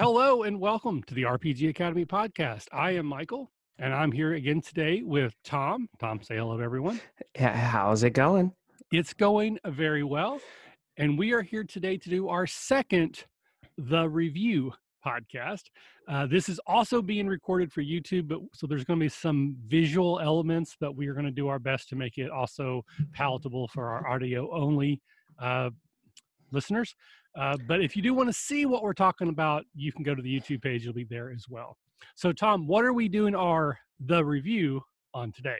Hello and welcome to the RPG Academy podcast. I am Michael and I'm here again today with Tom. Tom, say hello to everyone. How's it going? It's going very well. And we are here today to do our second The Review podcast. Uh, this is also being recorded for YouTube, but so there's going to be some visual elements but we are going to do our best to make it also palatable for our audio only uh, listeners. Uh, but if you do want to see what we're talking about, you can go to the YouTube page. It'll be there as well. So, Tom, what are we doing our the review on today?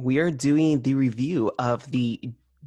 We are doing the review of the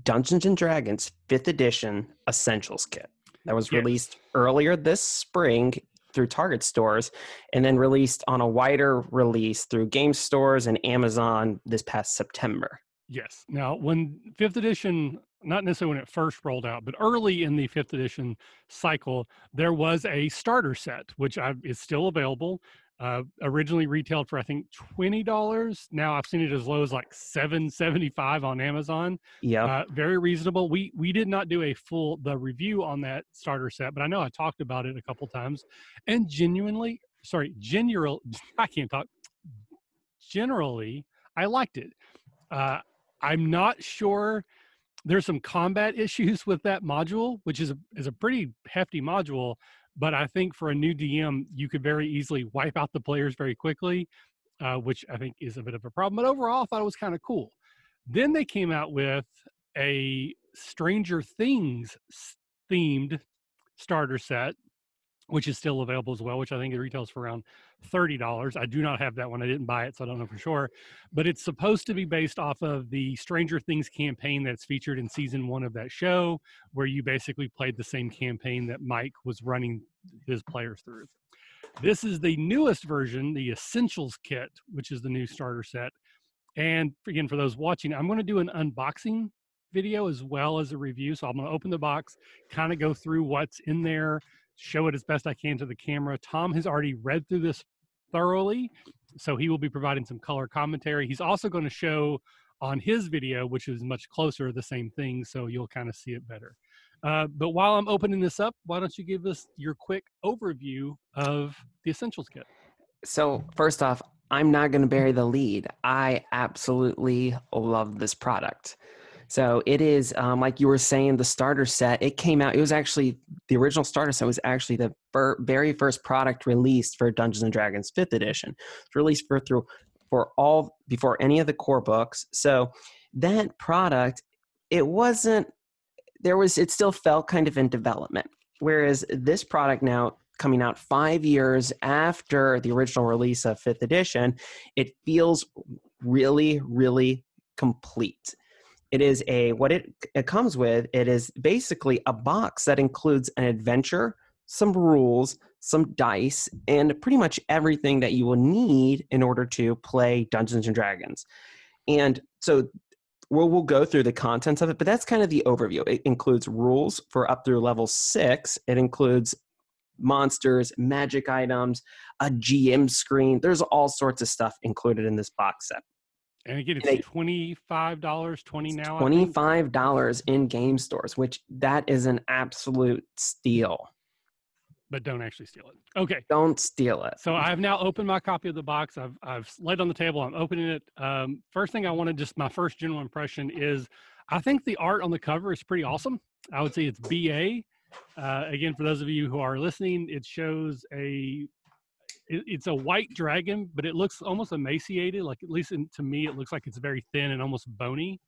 Dungeons and Dragons 5th edition Essentials kit that was yes. released earlier this spring through Target stores and then released on a wider release through game stores and Amazon this past September. Yes. Now, when 5th edition not necessarily when it first rolled out, but early in the fifth edition cycle, there was a starter set, which I, is still available. Uh, originally retailed for I think twenty dollars. Now I've seen it as low as like seven seventy five on Amazon. Yeah, uh, very reasonable. We we did not do a full the review on that starter set, but I know I talked about it a couple times, and genuinely, sorry, general, I can't talk. Generally, I liked it. Uh, I'm not sure there's some combat issues with that module, which is a, is a pretty hefty module. But I think for a new DM, you could very easily wipe out the players very quickly, uh, which I think is a bit of a problem. But overall, I thought it was kind of cool. Then they came out with a Stranger Things themed starter set which is still available as well, which I think it retails for around $30. I do not have that one. I didn't buy it, so I don't know for sure. But it's supposed to be based off of the Stranger Things campaign that's featured in season one of that show, where you basically played the same campaign that Mike was running his players through. This is the newest version, the Essentials Kit, which is the new starter set. And again, for those watching, I'm going to do an unboxing video as well as a review. So I'm going to open the box, kind of go through what's in there, show it as best I can to the camera. Tom has already read through this thoroughly, so he will be providing some color commentary. He's also going to show on his video, which is much closer, the same thing, so you'll kind of see it better. Uh, but while I'm opening this up, why don't you give us your quick overview of the Essentials Kit? So, first off, I'm not going to bury the lead. I absolutely love this product. So it is um, like you were saying, the starter set. It came out. It was actually the original starter set was actually the very first product released for Dungeons and Dragons Fifth Edition. It's released for through for all before any of the core books. So that product, it wasn't. There was. It still felt kind of in development. Whereas this product now coming out five years after the original release of fifth edition, it feels really, really complete. It is a what it, it comes with. It is basically a box that includes an adventure, some rules, some dice, and pretty much everything that you will need in order to play Dungeons and Dragons. And so we'll, we'll go through the contents of it, but that's kind of the overview. It includes rules for up through level six. It includes monsters, magic items, a GM screen. There's all sorts of stuff included in this box set. And again, it's twenty five dollars, twenty now. Twenty five dollars in game stores, which that is an absolute steal. But don't actually steal it. Okay. Don't steal it. So I've now opened my copy of the box. I've I've laid on the table. I'm opening it. Um, first thing I wanted, just my first general impression is, I think the art on the cover is pretty awesome. I would say it's BA. Uh, again, for those of you who are listening, it shows a it, it's a white dragon, but it looks almost emaciated. Like at least in, to me, it looks like it's very thin and almost bony.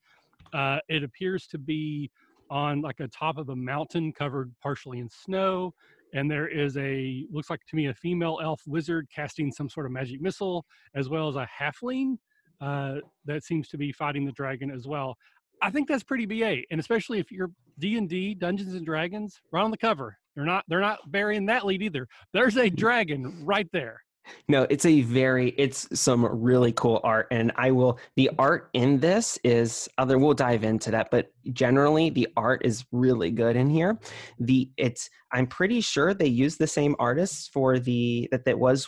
Uh, it appears to be on like a top of a mountain covered partially in snow and there is a looks like to me a female elf wizard casting some sort of magic missile as well as a halfling uh, that seems to be fighting the dragon as well i think that's pretty ba and especially if you're d&d dungeons and dragons right on the cover they're not they're not burying that lead either. There's a dragon right there. No, it's a very it's some really cool art and I will the art in this is other we'll dive into that, but generally the art is really good in here. The it's I'm pretty sure they used the same artists for the that that was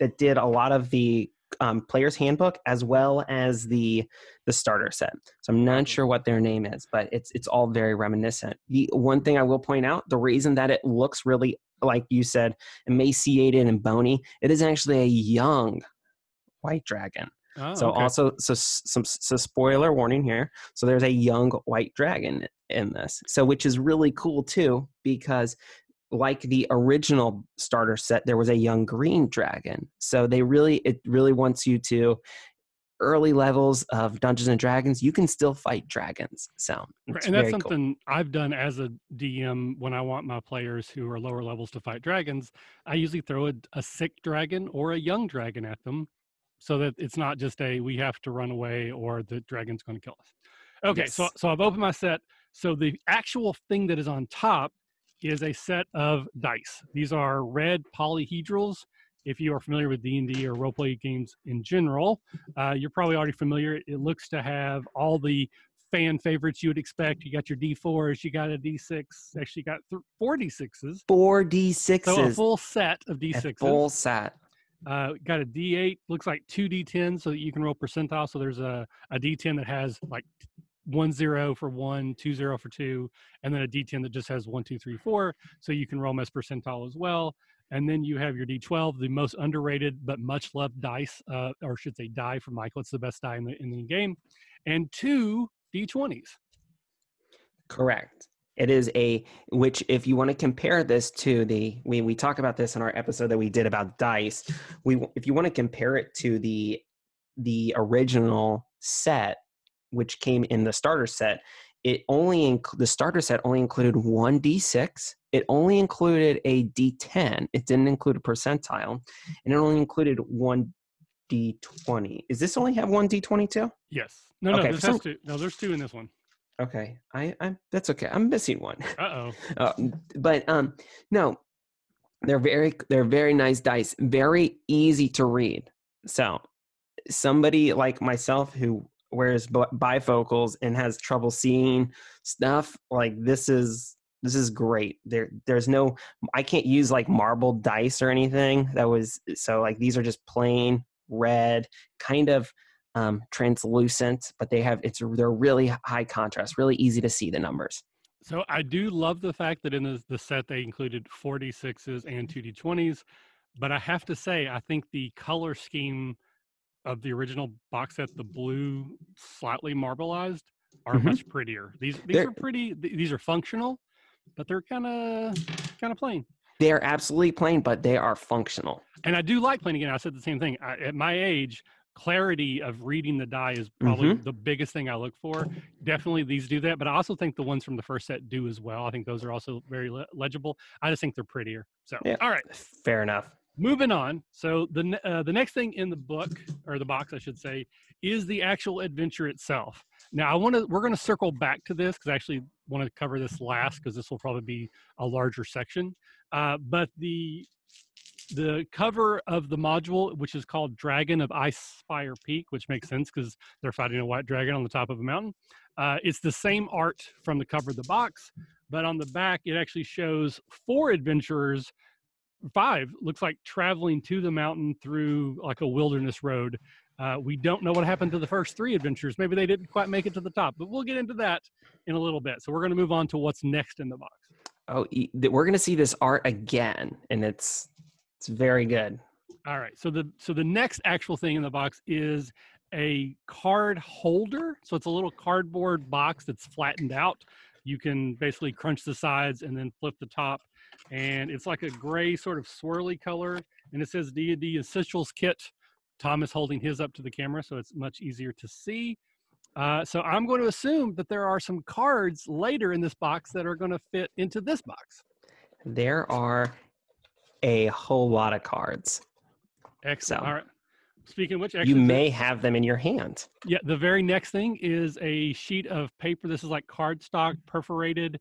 that did a lot of the um, player's handbook as well as the the starter set. So I'm not sure what their name is, but it's it's all very reminiscent. The one thing I will point out, the reason that it looks really like you said, emaciated and bony. It is actually a young white dragon. Oh, so okay. also so some so spoiler warning here. So there's a young white dragon in this. So which is really cool too because like the original starter set there was a young green dragon. So they really it really wants you to early levels of Dungeons and Dragons, you can still fight dragons. So Right, and that's something I've done as a DM when I want my players who are lower levels to fight dragons. I usually throw a, a sick dragon or a young dragon at them so that it's not just a we have to run away or the dragon's going to kill us. Okay, so so I've opened my set. So the actual thing that is on top is a set of dice. These are red polyhedrals. If you are familiar with D&D or role play games in general, uh, you're probably already familiar. It looks to have all the fan favorites you would expect. You got your D4s, you got a D6, actually got th- four D6s. four D6s. So a full set of D6s. full set. Uh, got a D8, looks like two D10 so that you can roll percentile. So there's a, a D10 that has like one zero for one, two zero for two, and then a D10 that just has one, two, three, four. So you can roll as percentile as well. And then you have your D12, the most underrated but much loved dice, uh, or should say die from Michael. It's the best die in the in the game, and two D20s. Correct. It is a which if you want to compare this to the we we talk about this in our episode that we did about dice. We if you want to compare it to the the original set which came in the starter set, it only inc- the starter set only included one d6. It only included a d10. It didn't include a percentile, and it only included one d20. Is this only have one d20 too? Yes. No, no, Okay, this for has some- two. No, there's two in this one. Okay, I I that's okay. I'm missing one. Uh oh. Uh, but um, no, they're very they're very nice dice, very easy to read. So somebody like myself who wears bifocals and has trouble seeing stuff like this is this is great. There there's no I can't use like marble dice or anything. That was so like these are just plain red, kind of um, translucent, but they have it's they're really high contrast, really easy to see the numbers. So I do love the fact that in the, the set they included 46s and 2d20s, but I have to say I think the color scheme of the original box set, the blue, slightly marbleized, are Mhm. much prettier. These these They're- are pretty. th- These are functional, but they're kind of kind of plain. They are absolutely plain, but they are functional. And I do like plain again. I said the same thing. I, at my age, clarity of reading the die is probably Mm-hmm. the biggest thing I look for. Definitely these do that, but I also think the ones from the first set do as well. I think those are also very le- legible. I just think they're prettier. So, Yeah. all right, Fair enough. Moving on. So the uh, the next thing in the book or the box, I should say, is the actual adventure itself. Now, I want to we're going to circle back to this because I actually want to cover this last because this will probably be a larger section. Uh, but the the cover of the module, which is called Dragon of Ice Spire Peak, which makes sense because they're fighting a white dragon on the top of a mountain. Uh, it's the same art from the cover of the box, but on the back, it actually shows four adventurers, five, looks like traveling to the mountain through like a wilderness road. Uh, we don't know what happened to the first three adventures. Maybe they didn't quite make it to the top, but we'll get into that in a little bit. So we're going to move on to what's next in the box. Oh, we're gonna see this art again, and it's it's very good. All right. So the so the next actual thing in the box is a card holder. So it's a little cardboard box that's flattened out. You can basically crunch the sides and then flip the top, and it's like a gray sort of swirly color. And it says D&D Essentials Kit. Tom is holding his up to the camera, so it's much easier to see. Uh, so I'm going to assume that there are some cards later in this box that are going to fit into this box. There are a whole lot of cards. Excellent. So, All right. Speaking of which, You may have them in your hand. Yeah, the very next thing is a sheet of paper. This is like cardstock perforated.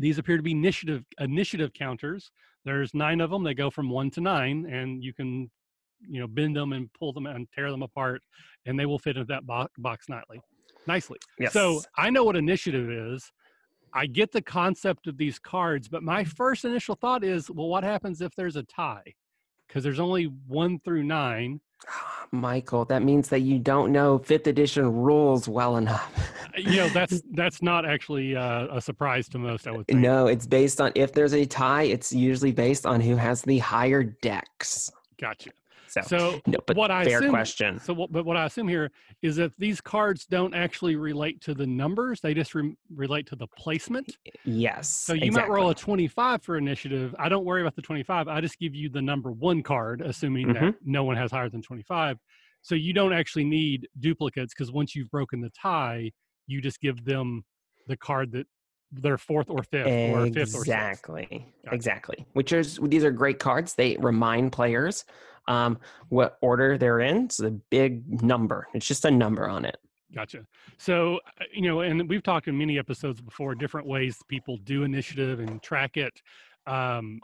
These appear to be initiative initiative counters. There's nine of them. They go from one to nine, and you can, you know, bend them and pull them and tear them apart, and they will fit into that bo- box nightly, nicely. Yes. So I know what initiative is. I get the concept of these cards, but my first initial thought is, well, what happens if there's a tie? Because there's only one through nine. Michael, that means that you don't know fifth edition rules well enough. you know, that's that's not actually uh, a surprise to most. I would think. No, it's based on if there's a tie, it's usually based on who has the higher Dex. Gotcha. So, So no, but what I fair assume, question. So, what, but what I assume here is that these cards don't actually relate to the numbers; they just re- relate to the placement. Yes. So you exactly. might roll a twenty-five for initiative. I don't worry about the twenty-five. I just give you the number one card, assuming Mm-hmm. that no one has higher than twenty-five. So you don't actually need duplicates because once you've broken the tie, you just give them the card that they're fourth or fifth or fifth or sixth. Exactly. Exactly. Which is these are great cards. They remind players um, what order they're in. It's a big number. It's just a number on it. Gotcha. So, uh, you know, and we've talked in many episodes before, different ways people do initiative and track it. Um,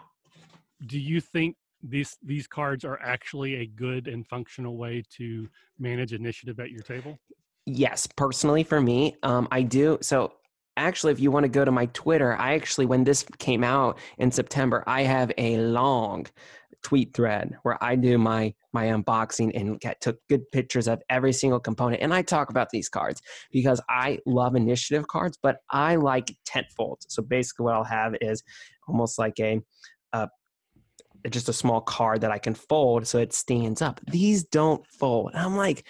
do you think these these cards are actually a good and functional way to manage initiative at your table? Yes, personally for me, um, I do. So actually, if you want to go to my Twitter, I actually, when this came out in September, I have a long tweet thread where I do my my unboxing and get, took good pictures of every single component, and I talk about these cards because I love initiative cards, but I like tent folds. So basically, what I'll have is almost like a uh, just a small card that I can fold so it stands up. These don't fold. And I'm like,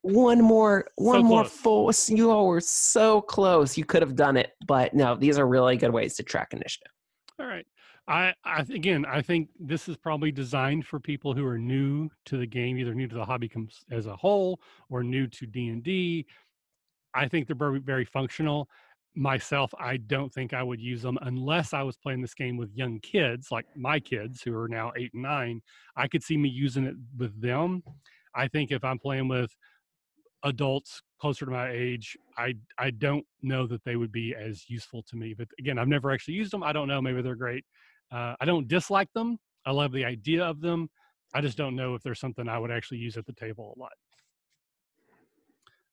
one more, one more close. fold. You all were so close. You could have done it, but no, these are really good ways to track initiative. All right. I, I again, I think this is probably designed for people who are new to the game, either new to the hobby as a whole or new to D and D. I think they're very, very functional. Myself, I don't think I would use them unless I was playing this game with young kids, like my kids who are now eight and nine. I could see me using it with them. I think if I'm playing with adults closer to my age, I I don't know that they would be as useful to me. But again, I've never actually used them. I don't know. Maybe they're great. Uh, I don't dislike them. I love the idea of them. I just don't know if there's something I would actually use at the table a lot.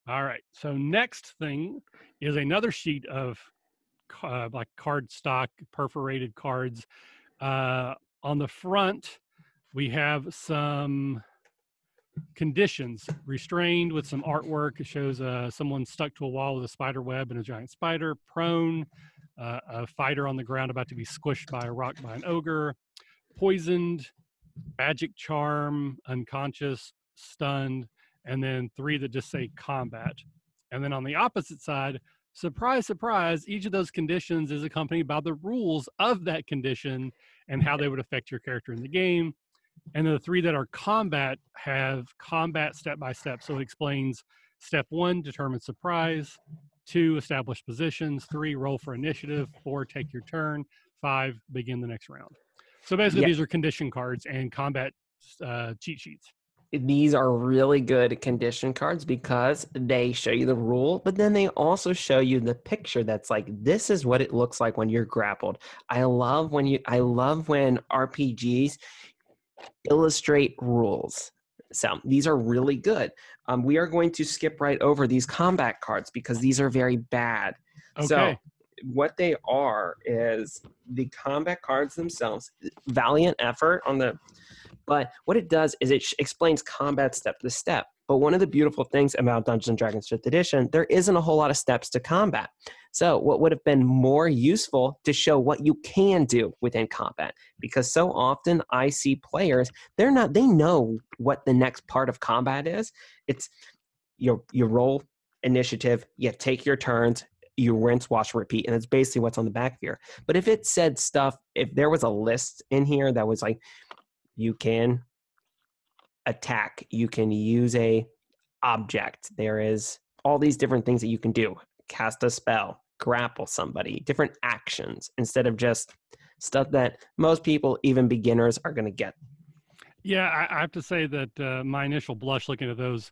All right. So next thing is another sheet of uh, like card stock perforated cards. Uh, on the front, we have some conditions restrained with some artwork. It shows uh, someone stuck to a wall with a spider web and a giant spider, prone, uh, a fighter on the ground about to be squished by a rock by an ogre, poisoned, magic charm, unconscious, stunned, and then three that just say combat. And then on the opposite side, surprise, surprise, each of those conditions is accompanied by the rules of that condition and how they would affect your character in the game. And then the three that are combat have combat step by step. So it explains step one, determine surprise. Two, establish positions. Three, roll for initiative. Four, take your turn. Five, begin the next round. So basically, Yeah. these are condition cards and combat uh, cheat sheets. These are really good condition cards because they show you the rule, but then they also show you the picture that's like this is what it looks like when you're grappled. I love when you I love when RPGs illustrate rules. So these are really good. Um, we are going to skip right over these combat cards because these are very bad. Okay. So what they are is the combat cards themselves, valiant effort on the but what it does is it sh- explains combat step to step. But one of the beautiful things about Dungeons and Dragons 5th edition, there isn't a whole lot of steps to combat. So what would have been more useful to show what you can do within combat because so often I see players, they're not they know what the next part of combat is. It's you you roll initiative, you take your turns, you rinse, wash, repeat, and it's basically what's on the back of here. But if it said stuff, if there was a list in here that was like, you can attack, you can use a object. There is all these different things that you can do. Cast a spell, grapple somebody, different actions instead of just stuff that most people, even beginners, are going to get. Yeah, I, have to say that uh, my initial blush looking at those,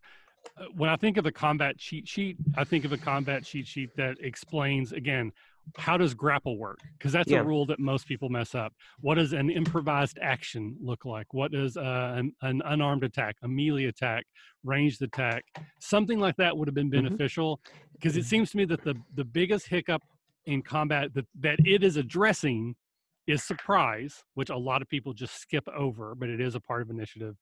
uh, when I think of a combat cheat sheet, I think of a combat cheat sheet that explains again how does grapple work because that's Yeah. a rule that most people mess up. What does an improvised action look like? What does uh, an, an unarmed attack, a melee attack, ranged attack, something like that would have been Mhm. beneficial because it seems to me that the the biggest hiccup in combat that that it is addressing is surprise, which a lot of people just skip over, but it is a part of initiative.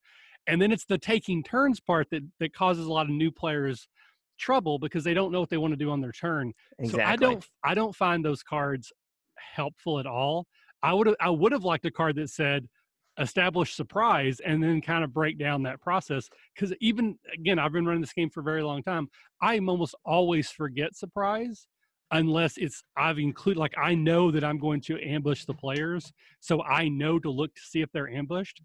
And then it's the taking turns part that that causes a lot of new players trouble because they don't know what they want to do on their turn. Exactly. So I don't I don't find those cards helpful at all. I would have I would have liked a card that said establish surprise and then kind of break down that process because even again I've been running this game for a very long time. I'm almost always forget surprise unless it's I've included like I know that I'm going to ambush the players, so I know to look to see if they're ambushed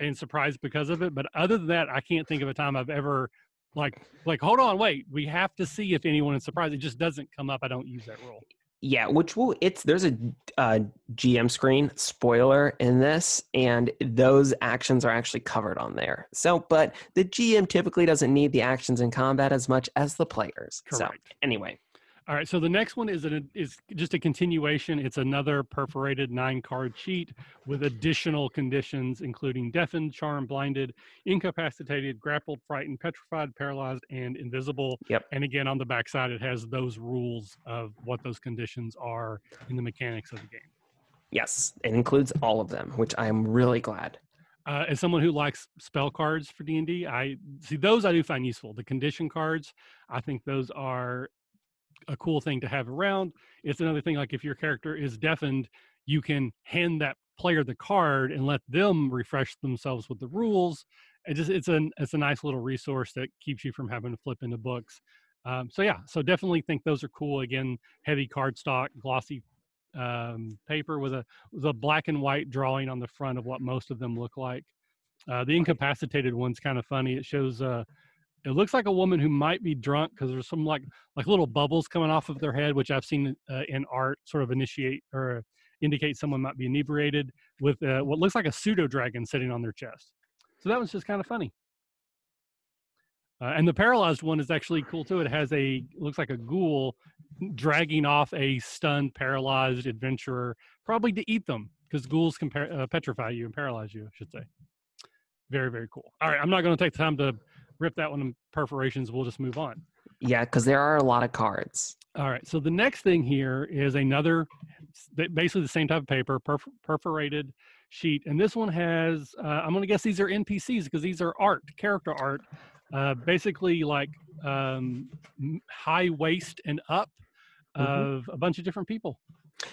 and surprised because of it. But other than that, I can't think of a time I've ever like like hold on, wait, we have to see if anyone is surprised. It just doesn't come up. I don't use that rule. Yeah, which will it's there's a uh, GM screen spoiler in this, and those actions are actually covered on there. So, but the GM typically doesn't need the actions in combat as much as the players. So, Correct. anyway, All right, so the next one is an is just a continuation. It's another perforated nine card sheet with additional conditions, including deafened, charmed, blinded, incapacitated, grappled, frightened, petrified, paralyzed, and invisible. Yep. And again, on the backside, it has those rules of what those conditions are in the mechanics of the game. yes, it includes all of them, which I'm really glad. uh, as someone who likes spell cards for D and D, I see those I do find useful. The condition cards, I think those are a cool thing to have around. It's another thing like if your character is deafened, you can hand that player the card and let them refresh themselves with the rules. It just it's a it's a nice little resource that keeps you from having to flip into books. Um, so yeah, so definitely think those are cool. Again, heavy cardstock, glossy um, paper with a with a black and white drawing on the front of what most of them look like. Uh, the incapacitated one's kind of funny. It shows uh, it looks like a woman who might be drunk because there's some like like little bubbles coming off of their head, which I've seen uh, in art, sort of initiate or indicate someone might be inebriated with uh, what looks like a pseudo dragon sitting on their chest. So that was just kind of funny. Uh, and the paralyzed one is actually cool too. It has a looks like a ghoul dragging off a stunned, paralyzed adventurer, probably to eat them because ghouls can par- uh, petrify you and paralyze you. I should say. Very very cool. All right, I'm not going to take the time to rip that one in perforations. We'll just move on. Yeah, because there are a lot of cards. All right. So the next thing here is another, basically the same type of paper, perf- perforated sheet, and this one has. Uh, I'm going to guess these are NPCs because these are art, character art, uh, basically like um, high waist and up Mhm. of a bunch of different people.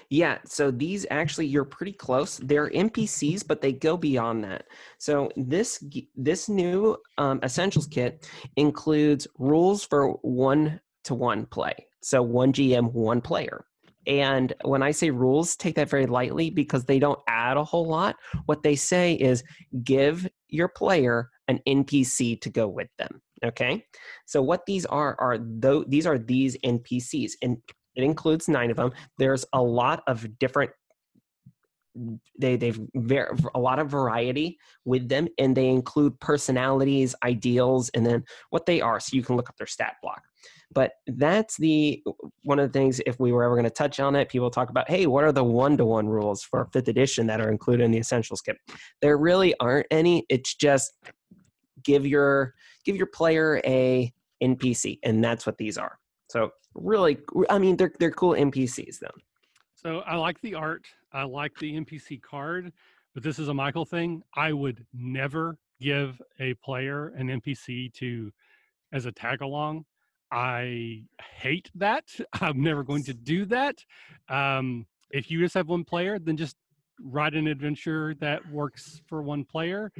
Yeah, so these actually you're pretty close. They're NPCs, but they go beyond that. So this this new um, essentials kit includes rules for one to one play. So one GM, one player. And when I say rules, take that very lightly because they don't add a whole lot. What they say is give your player an NPC to go with them. Okay, so what these are are though these are these NPCs, and it includes nine of them there's a lot of different they they've ver- a lot of variety with them and they include personalities ideals and then what they are so you can look up their stat block. But that's the one of the things if we were ever going to touch on it people talk about hey what are the one-to-one rules for fifth edition that are included in the essentials kit there really aren't any. It's just give your give your player a npc and that's what these are so really i mean they're they're cool npcs though So I like the art. I like the NPC card, but this is a Michael thing. I would never give a player an NPC to as a tag along. I hate that. I'm never going to do that. Um, if you just have one player, then just write an adventure that works for one player.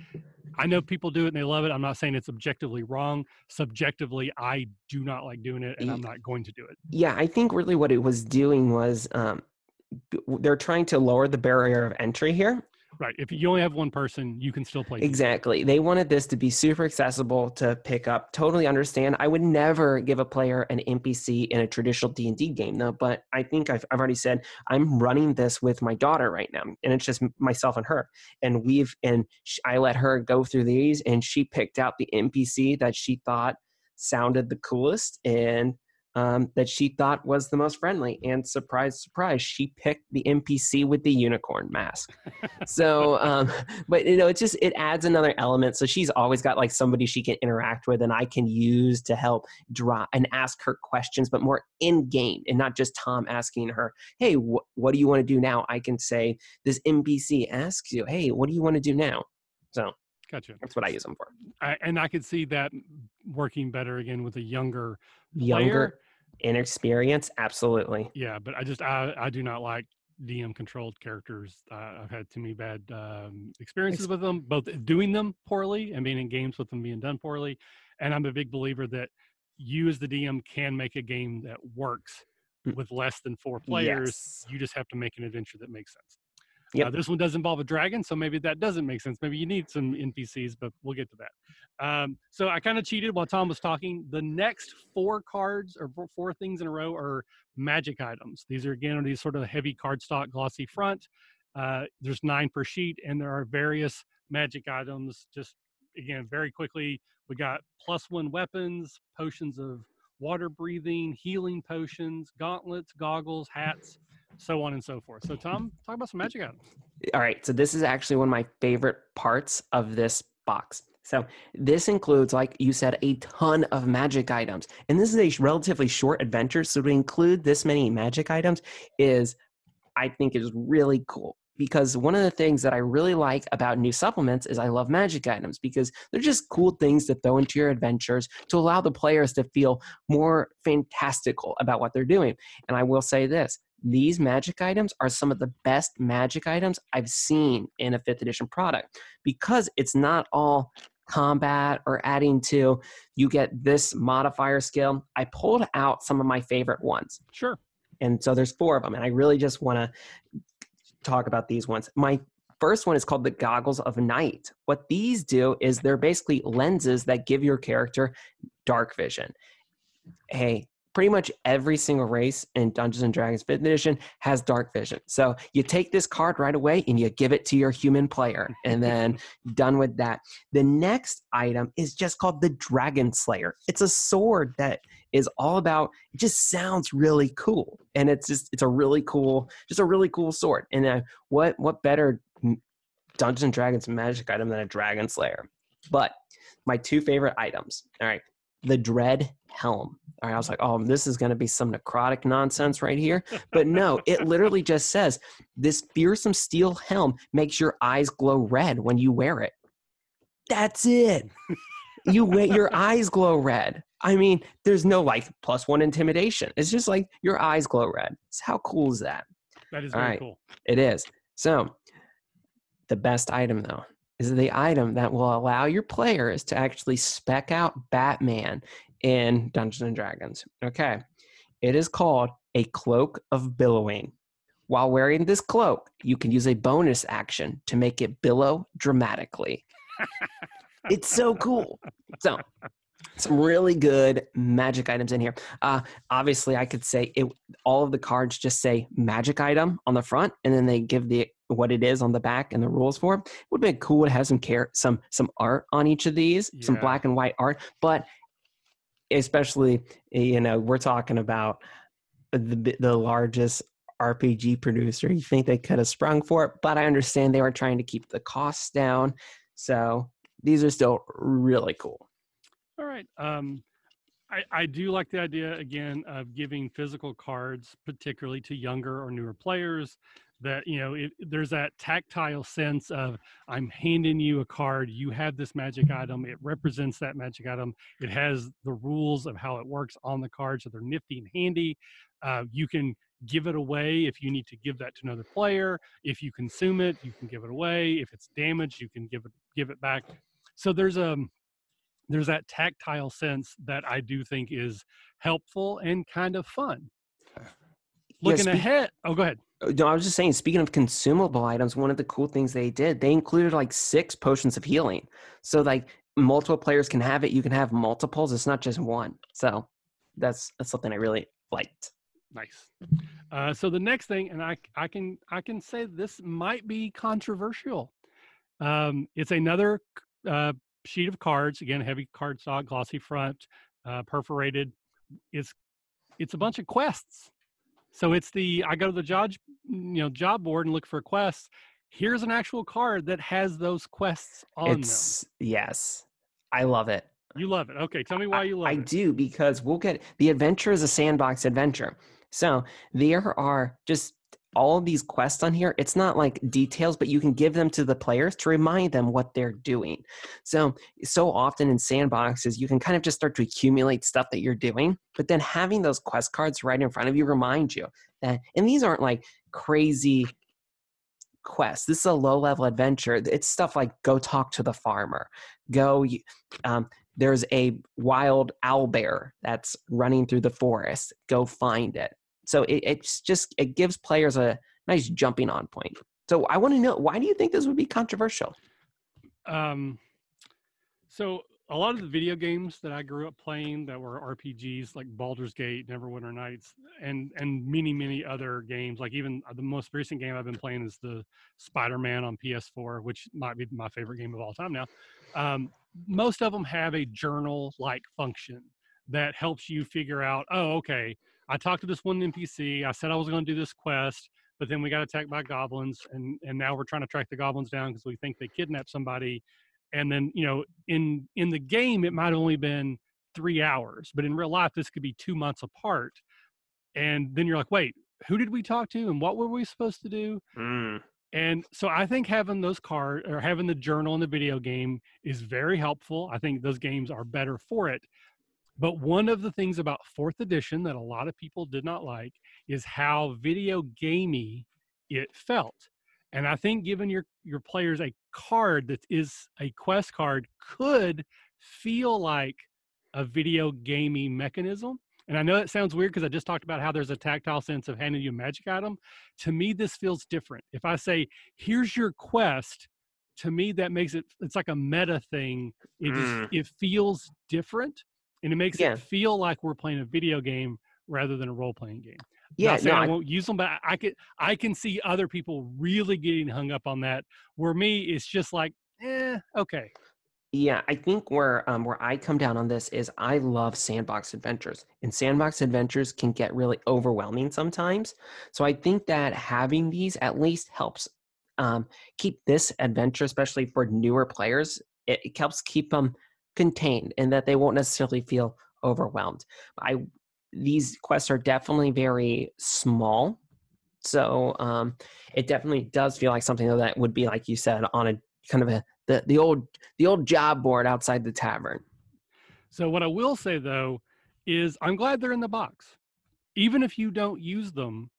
I know people do it and they love it. I'm not saying it's objectively wrong. Subjectively, I do not like doing it and I'm not going to do it. yeah i think really what it was doing was um they're trying to lower the barrier of entry here Right. If you only have one person, you can still play. Exactly they wanted this to be super accessible to pick up totally understand i would never give a player an npc in a traditional d&d game though but i think i've, I've already said i'm running this with my daughter right now and it's just myself and her and we've and i let her go through these and she picked out the npc that she thought sounded the coolest and um, that she thought was the most friendly. And surprise, surprise, she picked the NPC with the unicorn mask. so, um, but you know, it's just it adds another element. So she's always got like somebody she can interact with, and I can use to help draw and ask her questions, but more in game, and not just Tom asking her, "Hey, wh- what do you want to do now?" I can say, "This NPC asks you, hey, what do you want to do now?" So Gotcha. that's what I use them for. I, and I could see that working better again with a younger Younger, player. inexperience, absolutely. Yeah, but I just I I do not like DM controlled characters. Uh, I've had too many bad um, experiences with them, both doing them poorly and being in games with them being done poorly. And I'm a big believer that you as the DM can make a game that works Mm. with less than four players. Yes. You just have to make an adventure that makes sense. Yep. Uh, this one does involve a dragon, so maybe that doesn't make sense. Maybe you need some NPCs, but we'll get to that. Um, so I kind of cheated while Tom was talking. The next four cards or four- things in a row are magic items. These are again are these sort of heavy cardstock, glossy front. Uh, there's nine per sheet, and there are various magic items. Just again, very quickly, we got plus one weapons, potions of water breathing, healing potions, gauntlets, goggles, hats, so on and so forth. So, Tom, talk about some magic items. All right, so this is actually one of my favorite parts of this box. So this includes, like you said, a ton of magic items, and this is a relatively short adventure. So to include this many magic items is, I think, is really cool. Because one of the things that I really like about new supplements is I love magic items because they're just cool things to throw into your adventures to allow the players to feel more fantastical about what they're doing. And I will say this these magic items are some of the best magic items I've seen in a fifth edition product because it's not all combat or adding to you get this modifier skill. I pulled out some of my favorite ones. Sure. And so there's four of them. And I really just want to talk about these ones. My first one is called the Goggles of Night. What these do is they're basically lenses that give your character dark vision. Hey, pretty much every single race in Dungeons and Dragons 5th edition has dark vision. So you take this card right away and you give it to your human player, and then done with that. The next item is just called the Dragon Slayer. It's a sword that is all about it just sounds really cool and it's just it's a really cool just a really cool sword and uh, what what better dungeons and dragons magic item than a dragon slayer but my two favorite items all right the dread helm all right i was like oh this is going to be some necrotic nonsense right here but no it literally just says this fearsome steel helm makes your eyes glow red when you wear it that's it you your eyes glow red I mean, there's no like plus one intimidation. It's just like your eyes glow red. So how cool is that? That is All very right. cool. It is. So the best item though is the item that will allow your players to actually spec out Batman in Dungeons and Dragons. Okay. It is called a cloak of billowing. While wearing this cloak, you can use a bonus action to make it billow dramatically. it's so cool. So some really good magic items in here. Uh, obviously, I could say it. All of the cards just say magic item on the front, and then they give the what it is on the back and the rules for it. Would have been cool to have some care, some some art on each of these, some black and white art. But especially, you know, we're talking about the the largest RPG producer. You think they could have sprung for it, but I understand they were trying to keep the costs down. So these are still really cool. All right. Um, I, I do like the idea again of giving physical cards, particularly to younger or newer players. That you know, it, there's that tactile sense of I'm handing you a card. You have this magic item. It represents that magic item. It has the rules of how it works on the card, so they're nifty and handy. Uh, you can give it away if you need to give that to another player. If you consume it, you can give it away. If it's damaged, you can give it give it back. So there's a there's that tactile sense that I do think is helpful and kind of fun. Looking speak- ahead, oh, go ahead. No, I was just saying, speaking of consumable items, one of the cool things they did, they included like six potions of healing. So like multiple players can have it. You can have multiples. It's not just one. So that's that's something I really liked. Nice. Uh, so the next thing, and I I can I can say this might be controversial. Um, it's another uh, sheet of cards. Again, heavy cardstock, glossy front, uh, perforated. It's it's a bunch of quests. So it's the I go to the job you know job board and look for quests. Here's an actual card that has those quests on it's them. yes. I love it. You love it. Okay, tell me why you love I, it. I do because we'll get the adventure is a sandbox adventure. So there are just all of these quests on here. It's not like details, but you can give them to the players to remind them what they're doing. So so often in sandboxes, you can kind of just start to accumulate stuff that you're doing, but then having those quest cards right in front of you remind you that. And these aren't like crazy quests. This is a low level adventure. It's stuff like go talk to the farmer, go um, there's a wild owl bear that's running through the forest go find it so it, it's just it gives players a nice jumping on point so i want to know why do you think this would be controversial um so a lot of the video games that I grew up playing that were RPGs like Baldur's Gate, Neverwinter Nights, and and many many other games. Like even the most recent game I've been playing is the Spider-Man on PS4, which might be my favorite game of all time now. Um, most of them have a journal-like function that helps you figure out. Oh, okay, I talked to this one NPC. I said I was going to do this quest, but then we got attacked by goblins, and and now we're trying to track the goblins down because we think they kidnapped somebody and then you know in in the game it might have only been three hours but in real life this could be two months apart and then you're like wait who did we talk to and what were we supposed to do mm. and so i think having those cards or having the journal in the video game is very helpful i think those games are better for it but one of the things about fourth edition that a lot of people did not like is how video gamey it felt and I think giving your your players a card that is a quest card could feel like a video gaming mechanism. And I know that sounds weird because I just talked about how there's a tactile sense of handing you a magic item. To me, this feels different. If I say, here's your quest, to me that makes it it's like a meta thing. It just mm. it feels different and it makes yeah. it feel like we're playing a video game rather than a role playing game. Yeah, no, I, I won't use them, but I could I can see other people really getting hung up on that. Where me, it's just like, eh, okay. Yeah, I think where um, where I come down on this is I love sandbox adventures, and sandbox adventures can get really overwhelming sometimes. So I think that having these at least helps um, keep this adventure, especially for newer players, it, it helps keep them contained, and that they won't necessarily feel overwhelmed. I these quests are definitely very small. So um, it definitely does feel like something that would be, like you said, on a kind of a the, the old the old job board outside the tavern. So what I will say though is I'm glad they're in the box. Even if you don't use them,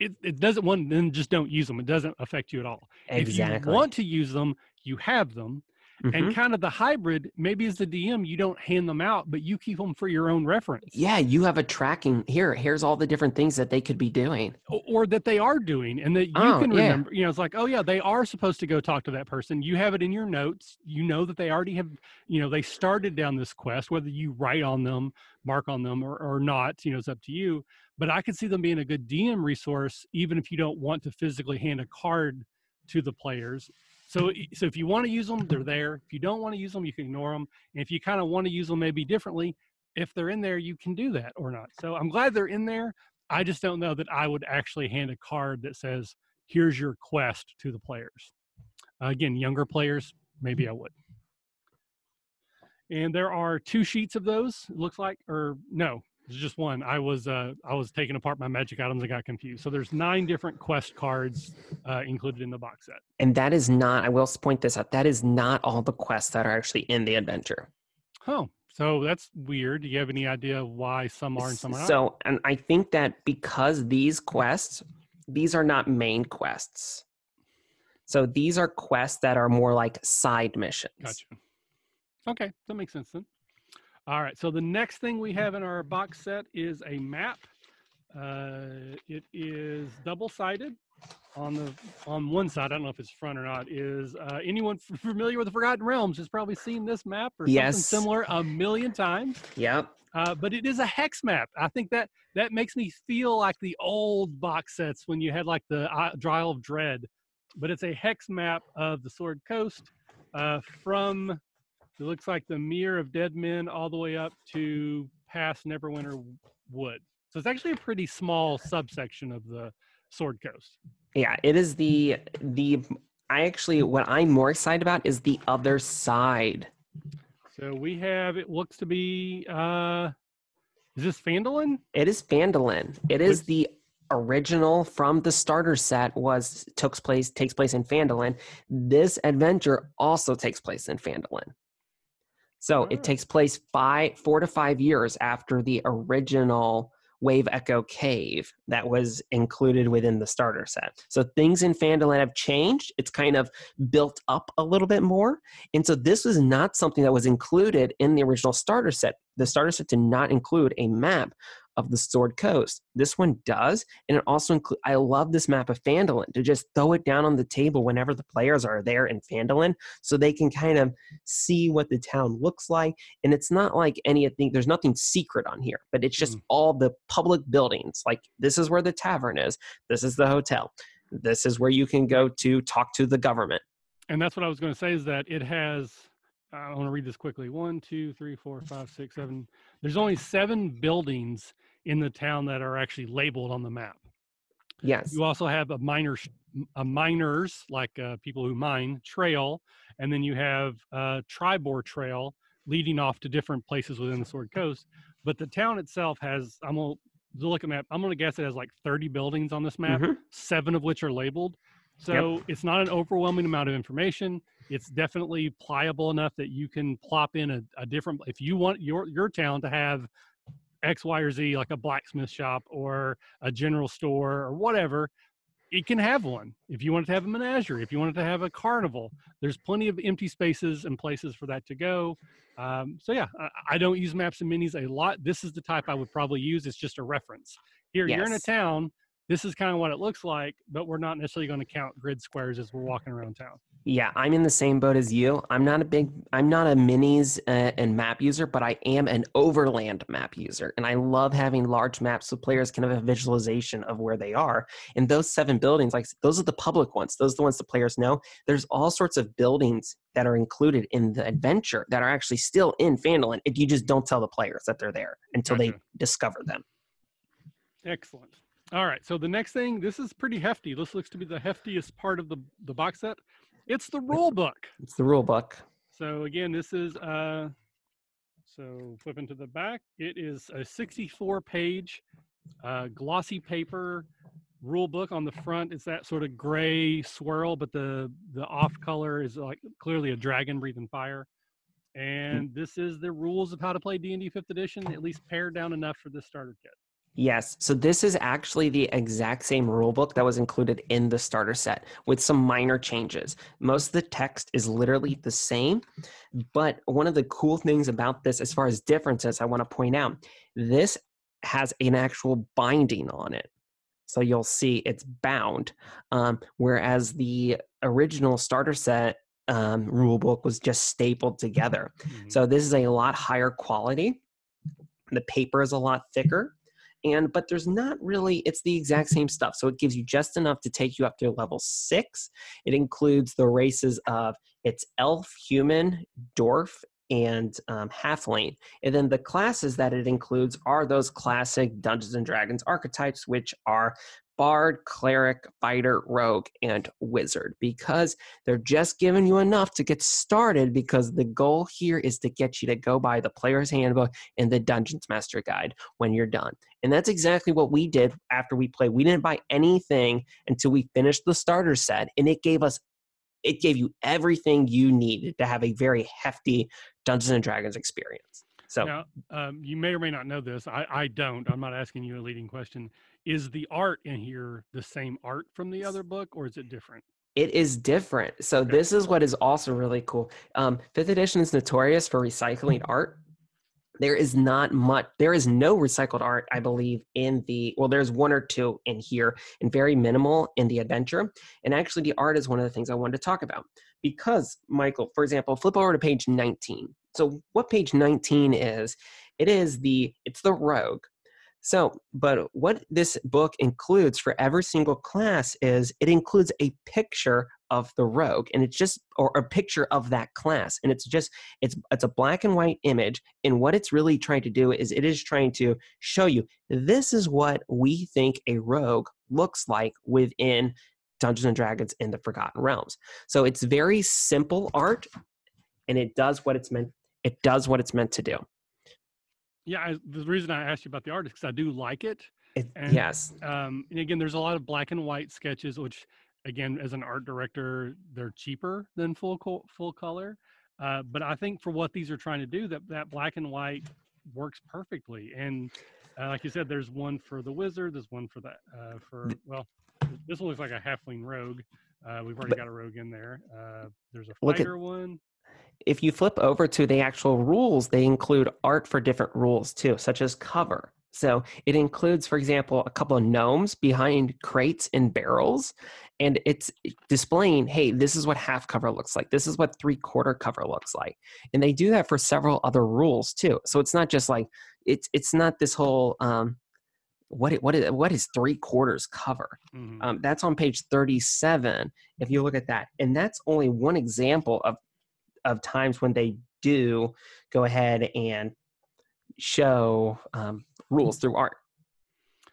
it, it doesn't one then just don't use them. It doesn't affect you at all. Exactly. If you want to use them, you have them. Mm-hmm. And kind of the hybrid, maybe as the DM, you don't hand them out, but you keep them for your own reference. Yeah, you have a tracking here. Here's all the different things that they could be doing, or, or that they are doing, and that you oh, can remember. Yeah. You know, it's like, oh yeah, they are supposed to go talk to that person. You have it in your notes. You know that they already have. You know, they started down this quest. Whether you write on them, mark on them, or, or not, you know, it's up to you. But I could see them being a good DM resource, even if you don't want to physically hand a card to the players so, so if you want to use them, they're there. If you don't want to use them, you can ignore them. And if you kind of want to use them maybe differently, if they're in there, you can do that or not. So I'm glad they're in there. I just don't know that I would actually hand a card that says, here's your quest to the players. Uh, again, younger players, maybe I would. And there are two sheets of those, it looks like, or no, it's just one. I was uh, I was taking apart my magic items and got confused. So there's nine different quest cards uh, included in the box set. And that is not. I will point this out. That is not all the quests that are actually in the adventure. Oh, so that's weird. Do you have any idea why some are and some are not? So, and I think that because these quests, these are not main quests. So these are quests that are more like side missions. Gotcha. Okay, that makes sense then. All right, so the next thing we have in our box set is a map. Uh, it is double-sided. On the on one side, I don't know if it's front or not. Is uh, anyone familiar with the Forgotten Realms? Has probably seen this map or yes. something similar a million times. Yep. Uh, but it is a hex map. I think that that makes me feel like the old box sets when you had like the uh, of Dread. But it's a hex map of the Sword Coast uh, from it looks like the Mere of Dead Men all the way up to past Neverwinter Wood. So it's actually a pretty small subsection of the Sword Coast. Yeah, it is the the I actually what I'm more excited about is the other side. So we have it looks to be uh is this Phandalin? It is Phandalin. It is Which- the original from the starter set was takes place takes place in Phandalin. This adventure also takes place in Phandalin. So Ah. it takes place five four to five years after the original Wave Echo Cave that was included within the starter set. So things in Phandalin have changed. It's kind of built up a little bit more. And so this was not something that was included in the original starter set. The starter set did not include a map of the Sword Coast. This one does, and it also includes. I love this map of Phandalin to just throw it down on the table whenever the players are there in Phandalin, so they can kind of see what the town looks like. And it's not like anything. There's nothing secret on here, but it's just Mm. all the public buildings. Like this is where the tavern is. This is the hotel. This is where you can go to talk to the government. And that's what I was going to say is that it has, I want to read this quickly. One, two, three, four, five, six, seven. There's only seven buildings in the town that are actually labeled on the map. Yes. You also have a miners, a miners like uh, people who mine trail, and then you have a Triboar trail leading off to different places within the Sword Coast. But the town itself has, I'm gonna look at map. I'm gonna guess it has like 30 buildings on this map, Mhm. seven of which are labeled. So it's not an overwhelming amount of information. It's definitely pliable enough that you can plop in a, a different. If you want your your town to have X, Y, or Z, like a blacksmith shop or a general store or whatever, it can have one. If you wanted to have a menagerie, if you wanted to have a carnival, there's plenty of empty spaces and places for that to go. Um, so yeah, I, I don't use maps and minis a lot. This is the type I would probably use. It's just a reference. Here, you're in a town. This is kind of what it looks like, but we're not necessarily going to count grid squares as we're walking around town. Yeah, I'm in the same boat as you. I'm not a big, I'm not a minis uh, and map user, but I am an overland map user. And I love having large maps so players can have a visualization of where they are. And those seven buildings, like those are the public ones, those are the ones the players know. There's all sorts of buildings that are included in the adventure that are actually still in Phandalin If you just don't tell the players that they're there until they discover them. Excellent. All right. So the next thing, this is pretty hefty. This looks to be the heftiest part of the, the box set. It's the rule book. It's the rule book. So again, this is uh so flipping to the back, it is a 64 page uh glossy paper rule book on the front. It's that sort of gray swirl, but the the off color is like clearly a dragon breathing fire. And this is the rules of how to play D&D 5th edition, at least pared down enough for this starter kit. Yes. So this is actually the exact same rule book that was included in the starter set with some minor changes. Most of the text is literally the same, but one of the cool things about this, as far as differences, I want to point out this has an actual binding on it. So you'll see it's bound, um, whereas the original starter set um, rule book was just stapled together. Mhm. So this is a lot higher quality. The paper is a lot thicker. And but there's not really it's the exact same stuff. So it gives you just enough to take you up to level 6. It includes the races of it's elf, human, dwarf, and um, halfling. And then the classes that it includes are those classic Dungeons and Dragons archetypes, which are bard, cleric, fighter, rogue, and wizard, because they're just giving you enough to get started. Because the goal here is to get you to go by the player's handbook and the Dungeons Master Guide when you're done. And that's exactly what we did after we played. We didn't buy anything until we finished the starter set, and it gave us it gave you everything you needed to have a very hefty Dungeons and Dragons experience. So Now, um, you may or may not know this. I, I don't. I'm not asking you a leading question. Is the art in here the same art from the other book, or is it different? it is different. So Okay. this is what is also really cool. Um, Fifth edition is notorious for recycling art. There is not much. There is no recycled art, I believe, in the. Well, there's one or two in here, and very minimal in the adventure. And actually, the art is one of the things I wanted to talk about because, Michael, for example, flip over to page 19. So, what page 19 is? It is the. It's the rogue. So, but what this book includes for every single class is it includes a picture of the rogue and it's just or a picture of that class and it's just it's it's a black and white image and what it's really trying to do is it is trying to show you this is what we think a rogue looks like within Dungeons and Dragons in the Forgotten Realms. So it's very simple art and it does what it's meant it does what it's meant to do. Yeah, I, the reason I asked you about the art is because I do like it. It, And, yes. Um, and again, there's a lot of black and white sketches, which again, as an art director, they're cheaper than full co- full color. Uh, but I think for what these are trying to do, that that black and white works perfectly. And uh, like you said, there's one for the wizard. There's one for that uh, for well, this one looks like a halfling rogue. Uh, we've already But- got a rogue in there. Uh, there's a Look at- fighter one. If you flip over to the actual rules, they include art for different rules too, such as cover. So it includes, for example, a couple of gnomes behind crates and barrels, and it's displaying, hey, this is what half cover looks like. This is what three quarter cover looks like, and they do that for several other rules too. So it's not just like it's it's not this whole um, what what is what is three quarters cover. Mhm. Um, that's on page 37 if you look at that and that's only one example of of times when they do go ahead and show um, rules through art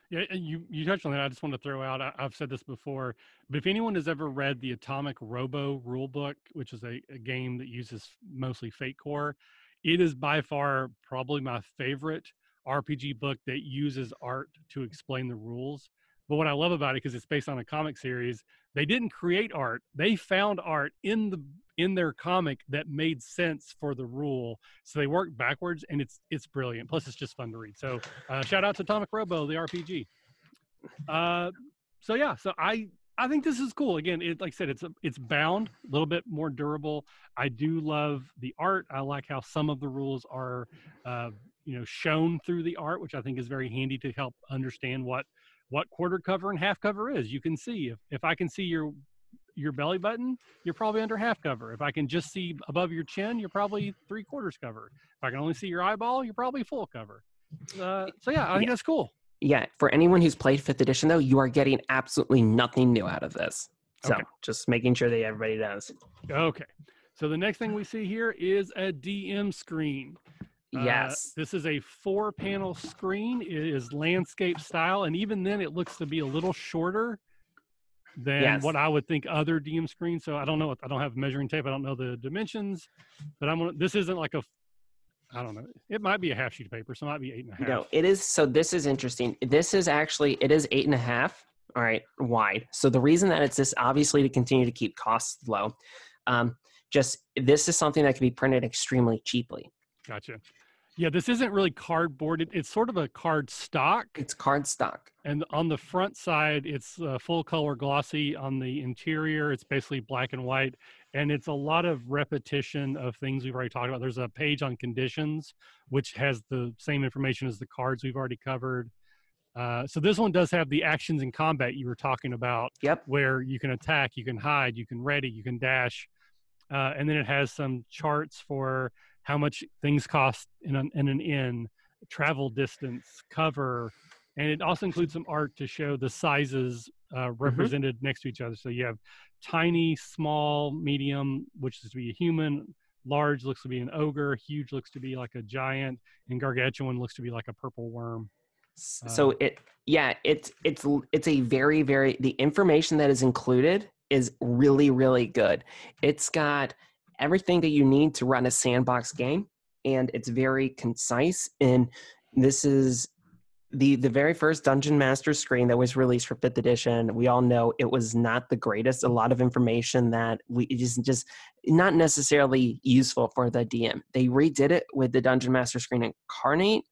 Yeah, you you touched on that. I just want to throw out. I, I've said this before, but if anyone has ever read the Atomic Robo rulebook, which is a, a game that uses mostly Fate Core, it is by far probably my favorite RPG book that uses art to explain the rules. But what I love about it, because it's based on a comic series, they didn't create art; they found art in the in their comic that made sense for the rule. So they worked backwards, and it's it's brilliant. Plus, it's just fun to read. So uh, shout out to Atomic Robo, the RPG. Uh, so yeah, so I I think this is cool. Again, it like I said, it's a, it's bound, a little bit more durable. I do love the art. I like how some of the rules are, uh, you know, shown through the art, which I think is very handy to help understand what what quarter cover and half cover is. You can see if if I can see your your belly button, you're probably under half cover. If I can just see above your chin, you're probably three quarters cover. If I can only see your eyeball, you're probably full cover. Uh, so yeah, I think Yeah. that's cool. yeah for anyone who's played fifth edition though you are getting absolutely nothing new out of this so Okay. just making sure that everybody knows Okay. So the next thing we see here is a DM screen. Uh, yes this is a four panel screen. It is landscape style. And even then, it looks to be a little shorter than Yes. what I would think other DM screens. So I don't know. I don't have measuring tape. I don't know the dimensions, but I'm gonna, this isn't like a, I don't know. It might be a half sheet of paper. So it might be eight and a half. No, it is. So this is interesting. This is actually it is eight and a half. All right, wide. So the reason that it's this, obviously, to continue to keep costs low. Um, just this is something that can be printed extremely cheaply. Gotcha. Yeah, this isn't really cardboard. It, it's sort of a card stock. It's card stock. And on the front side, it's uh, full color glossy. On the interior, it's basically black and white. And it's a lot of repetition of things we've already talked about. There's a page on conditions, which has the same information as the cards we've already covered. Uh, so this one does have the actions in combat you were talking about, Yep. where you can attack, you can hide, you can ready, you can dash. Uh, and then it has some charts for how much things cost in an, in an inn, travel distance, cover, and it also includes some art to show the sizes uh, represented next to each other. So you have tiny, small, medium, which is to be a human. Large looks to be an ogre. Huge looks to be like a giant, and gargantuan looks to be like a purple worm. S- So it, yeah, it's it's it's a very very the information that is included is really really good. It's got everything that you need to run a sandbox game, and it's very concise. And this is the the very first Dungeon Master screen that was released for fifth edition. We all know it was not the greatest. A lot of information that we is just not necessarily useful for the DM. They redid it with the Dungeon Master screen incarnate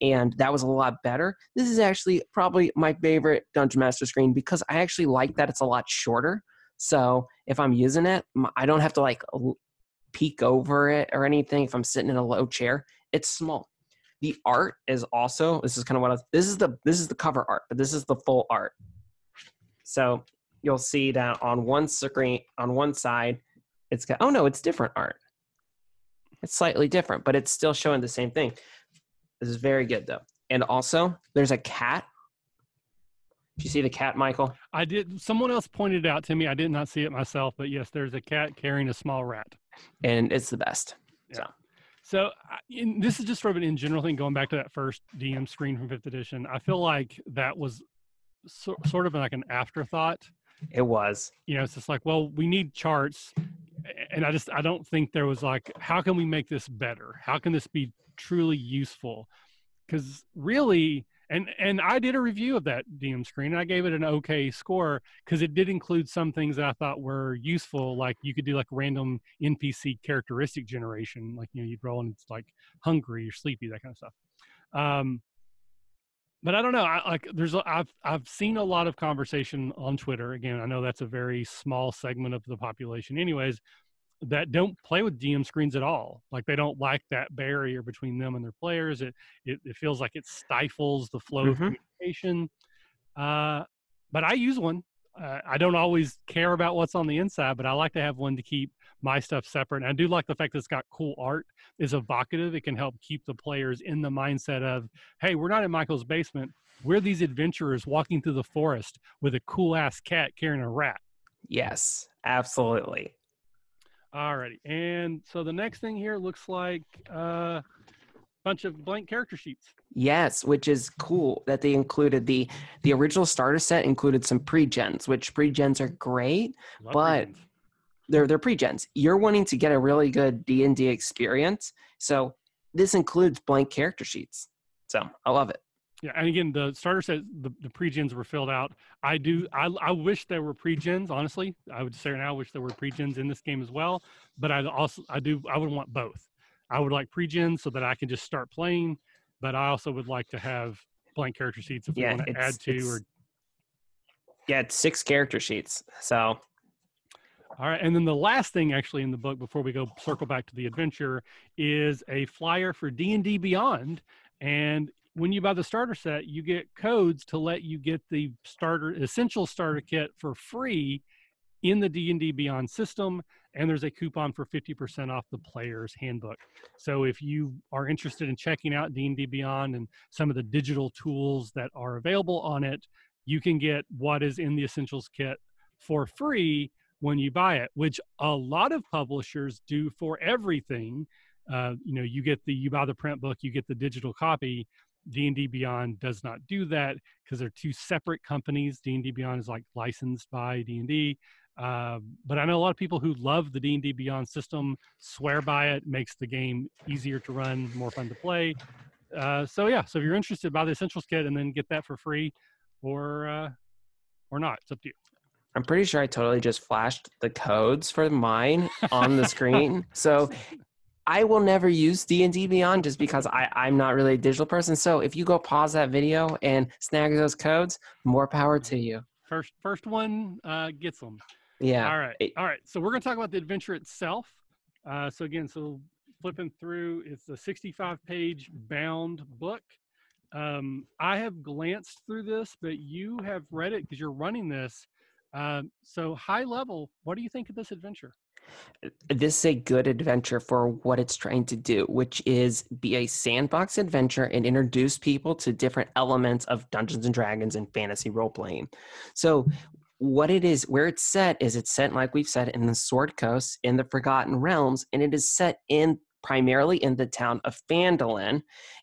and that was a lot better. This is actually probably my favorite Dungeon Master screen because I actually like that it's a lot shorter. So if I'm using it, i don't have to like peek over it or anything. If I'm sitting in a low chair, it's small. The art is also this is kind of what I, this is the this is the cover art, but this is the full art. So you'll see that on one screen on one side, it's got oh no, it's different art. It's slightly different, but it's still showing the same thing. This is very good though. And also, there's a cat. Did you see the cat, Michael? I did. Someone else pointed it out to me. I did not see it myself, but yes, there's a cat carrying a small rat. And it's the best. So, So in, this is just sort of an in general thing. Going back to that first DM screen from fifth edition, I feel like that was so, sort of like an afterthought. it was. You know, it's just like, well, we need charts, and I just I don't think there was like, how can we make this better? How can this be truly useful? Because really, and and I did a review of that DM screen, and I gave it an okay score because it did include some things that I thought were useful, like you could do like random NPC characteristic generation, like you know you'd roll and it's like hungry or sleepy, that kind of stuff. Um, but I don't know. I, like, there's I've I've seen a lot of conversation on Twitter. Again, I know that's a very small segment of the population, anyways, that don't play with DM screens at all. Like they don't like that barrier between them and their players. It it, it feels like it stifles the flow of Mhm. communication. Uh, but I use one. Uh, I don't always care about what's on the inside, but I like to have one to keep my stuff separate. And I do like the fact that it's got cool art. is evocative. It can help keep the players in the mindset of, hey, we're not in Michael's basement. We're these adventurers walking through the forest with a cool ass cat carrying a rat. Yes, absolutely. Alrighty. And so the next thing here looks like a bunch of blank character sheets. Yes, which is cool that they included the the original starter set included some pre-gens, which pre-gens are great. Love But- readings. They're they're pre-gens. You're wanting to get a really good D&D experience. So this includes blank character sheets. So I love it. Yeah, and again, the starter set, the, the pre-gens were filled out. I do, I, I wish there were pre-gens. Honestly, I would say now, I wish there were pre-gens in this game as well. But I also, I do, I would want both. I would like pre-gens so that I can just start playing, but I also would like to have blank character sheets if Yeah, we want to add to. Or Yeah, it's six character sheets. So all right, and then the last thing actually in the book before we go circle back to the adventure is a flyer for D and D Beyond, and when you buy the starter set, you get codes to let you get the starter essential starter kit for free in the D&D Beyond system and there's a coupon for 50% off the player's handbook. So if you are interested in checking out D&D Beyond and some of the digital tools that are available on it, you can get what is in the essentials kit for free when you buy it, which a lot of publishers do for everything. Uh, you know, you get the you buy the print book, you get the digital copy. D&D Beyond does not do that because they're two separate companies. D&D Beyond is like licensed by D&D. Uh, but I know a lot of people who love the D&D Beyond system, swear by it, makes the game easier to run, more fun to play. Uh, so yeah, so if you're interested, buy the Essentials kit and then get that for free, or uh, or not. It's up to you. I'm pretty sure I totally just flashed the codes for mine on the screen. So I will never use D&D Beyond just because I, I'm not really a digital person. So if you go pause that video and snag those codes, more power to you. First first one uh, gets them. Yeah. All right. All right. So we're going to talk about the adventure itself. Uh, so again, so flipping through, it's a 65 page bound book. Um, I have glanced through this, but you have read it because you're running this. Um, so high level, what do you think of this adventure? This is a good adventure for what it's trying to do, which is be a sandbox adventure and introduce people to different elements of Dungeons and Dragons and fantasy role playing. So, what it is, where it's set, is it's set, like we've said, in the Sword Coast, in the Forgotten Realms, and it is set in primarily in the town of Phandalin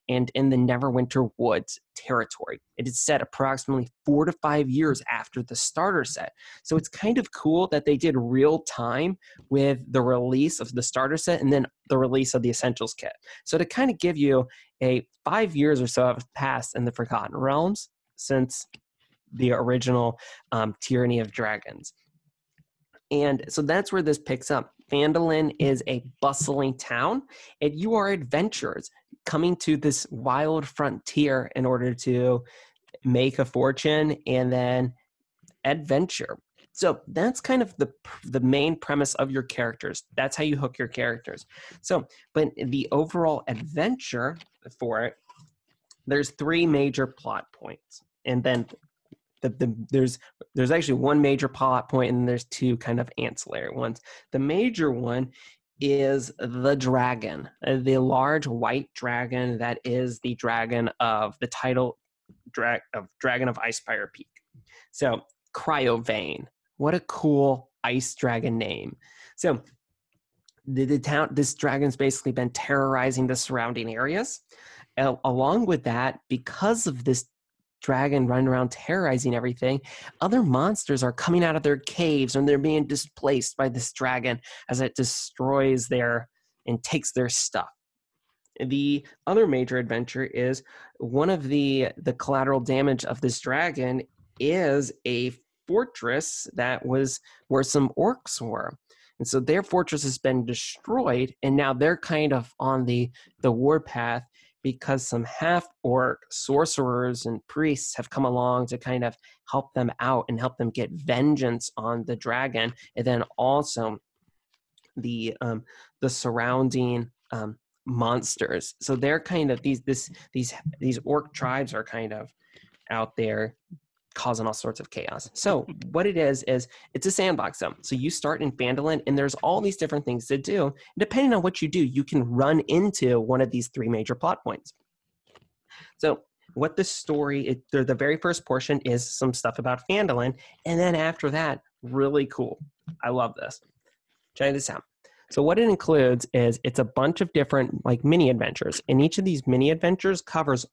and in the Neverwinter Woods territory. It is set approximately four to five years after the starter set. So it's kind of cool that they did real time with the release of the starter set and then the release of the essentials kit. So to kind of give you a five years or so have passed in the Forgotten Realms since the original um, Tyranny of Dragons. And so that's where this picks up. Phandalin is a bustling town, and you are adventurers coming to this wild frontier in order to make a fortune and then adventure. So that's kind of the the main premise of your characters. That's how you hook your characters. So, but the overall adventure for it, there's three major plot points, and then the, the there's there's actually one major plot point, and there's two kind of ancillary ones. The major one is the dragon, uh, the large white dragon that is the dragon of the title of Dragon of Icespire Peak. So, Cryovain. What a cool ice dragon name. So, the, the town, this dragon's basically been terrorizing the surrounding areas. Along with that, because of this dragon running around terrorizing everything, other monsters are coming out of their caves and they're being displaced by this dragon as it destroys their and takes their stuff. The other major adventure is one of the the collateral damage of this dragon is a fortress that was where some orcs were. And so their fortress has been destroyed, and now they're kind of on the the warpath because some half orc sorcerers and priests have come along to kind of help them out and help them get vengeance on the dragon, and then also the um, the surrounding um, monsters. So they're kind of these this these these orc tribes are kind of out there causing all sorts of chaos. So what it is is it's a sandbox zone. So you start in Phandalin and there's all these different things to do. Depending on what you do, you can run into one of these three major plot points. So what the story it, the, the very first portion is some stuff about Phandalin and then after that really cool. I love this. Check this out. So what it includes is it's a bunch of different like mini adventures and each of these mini adventures covers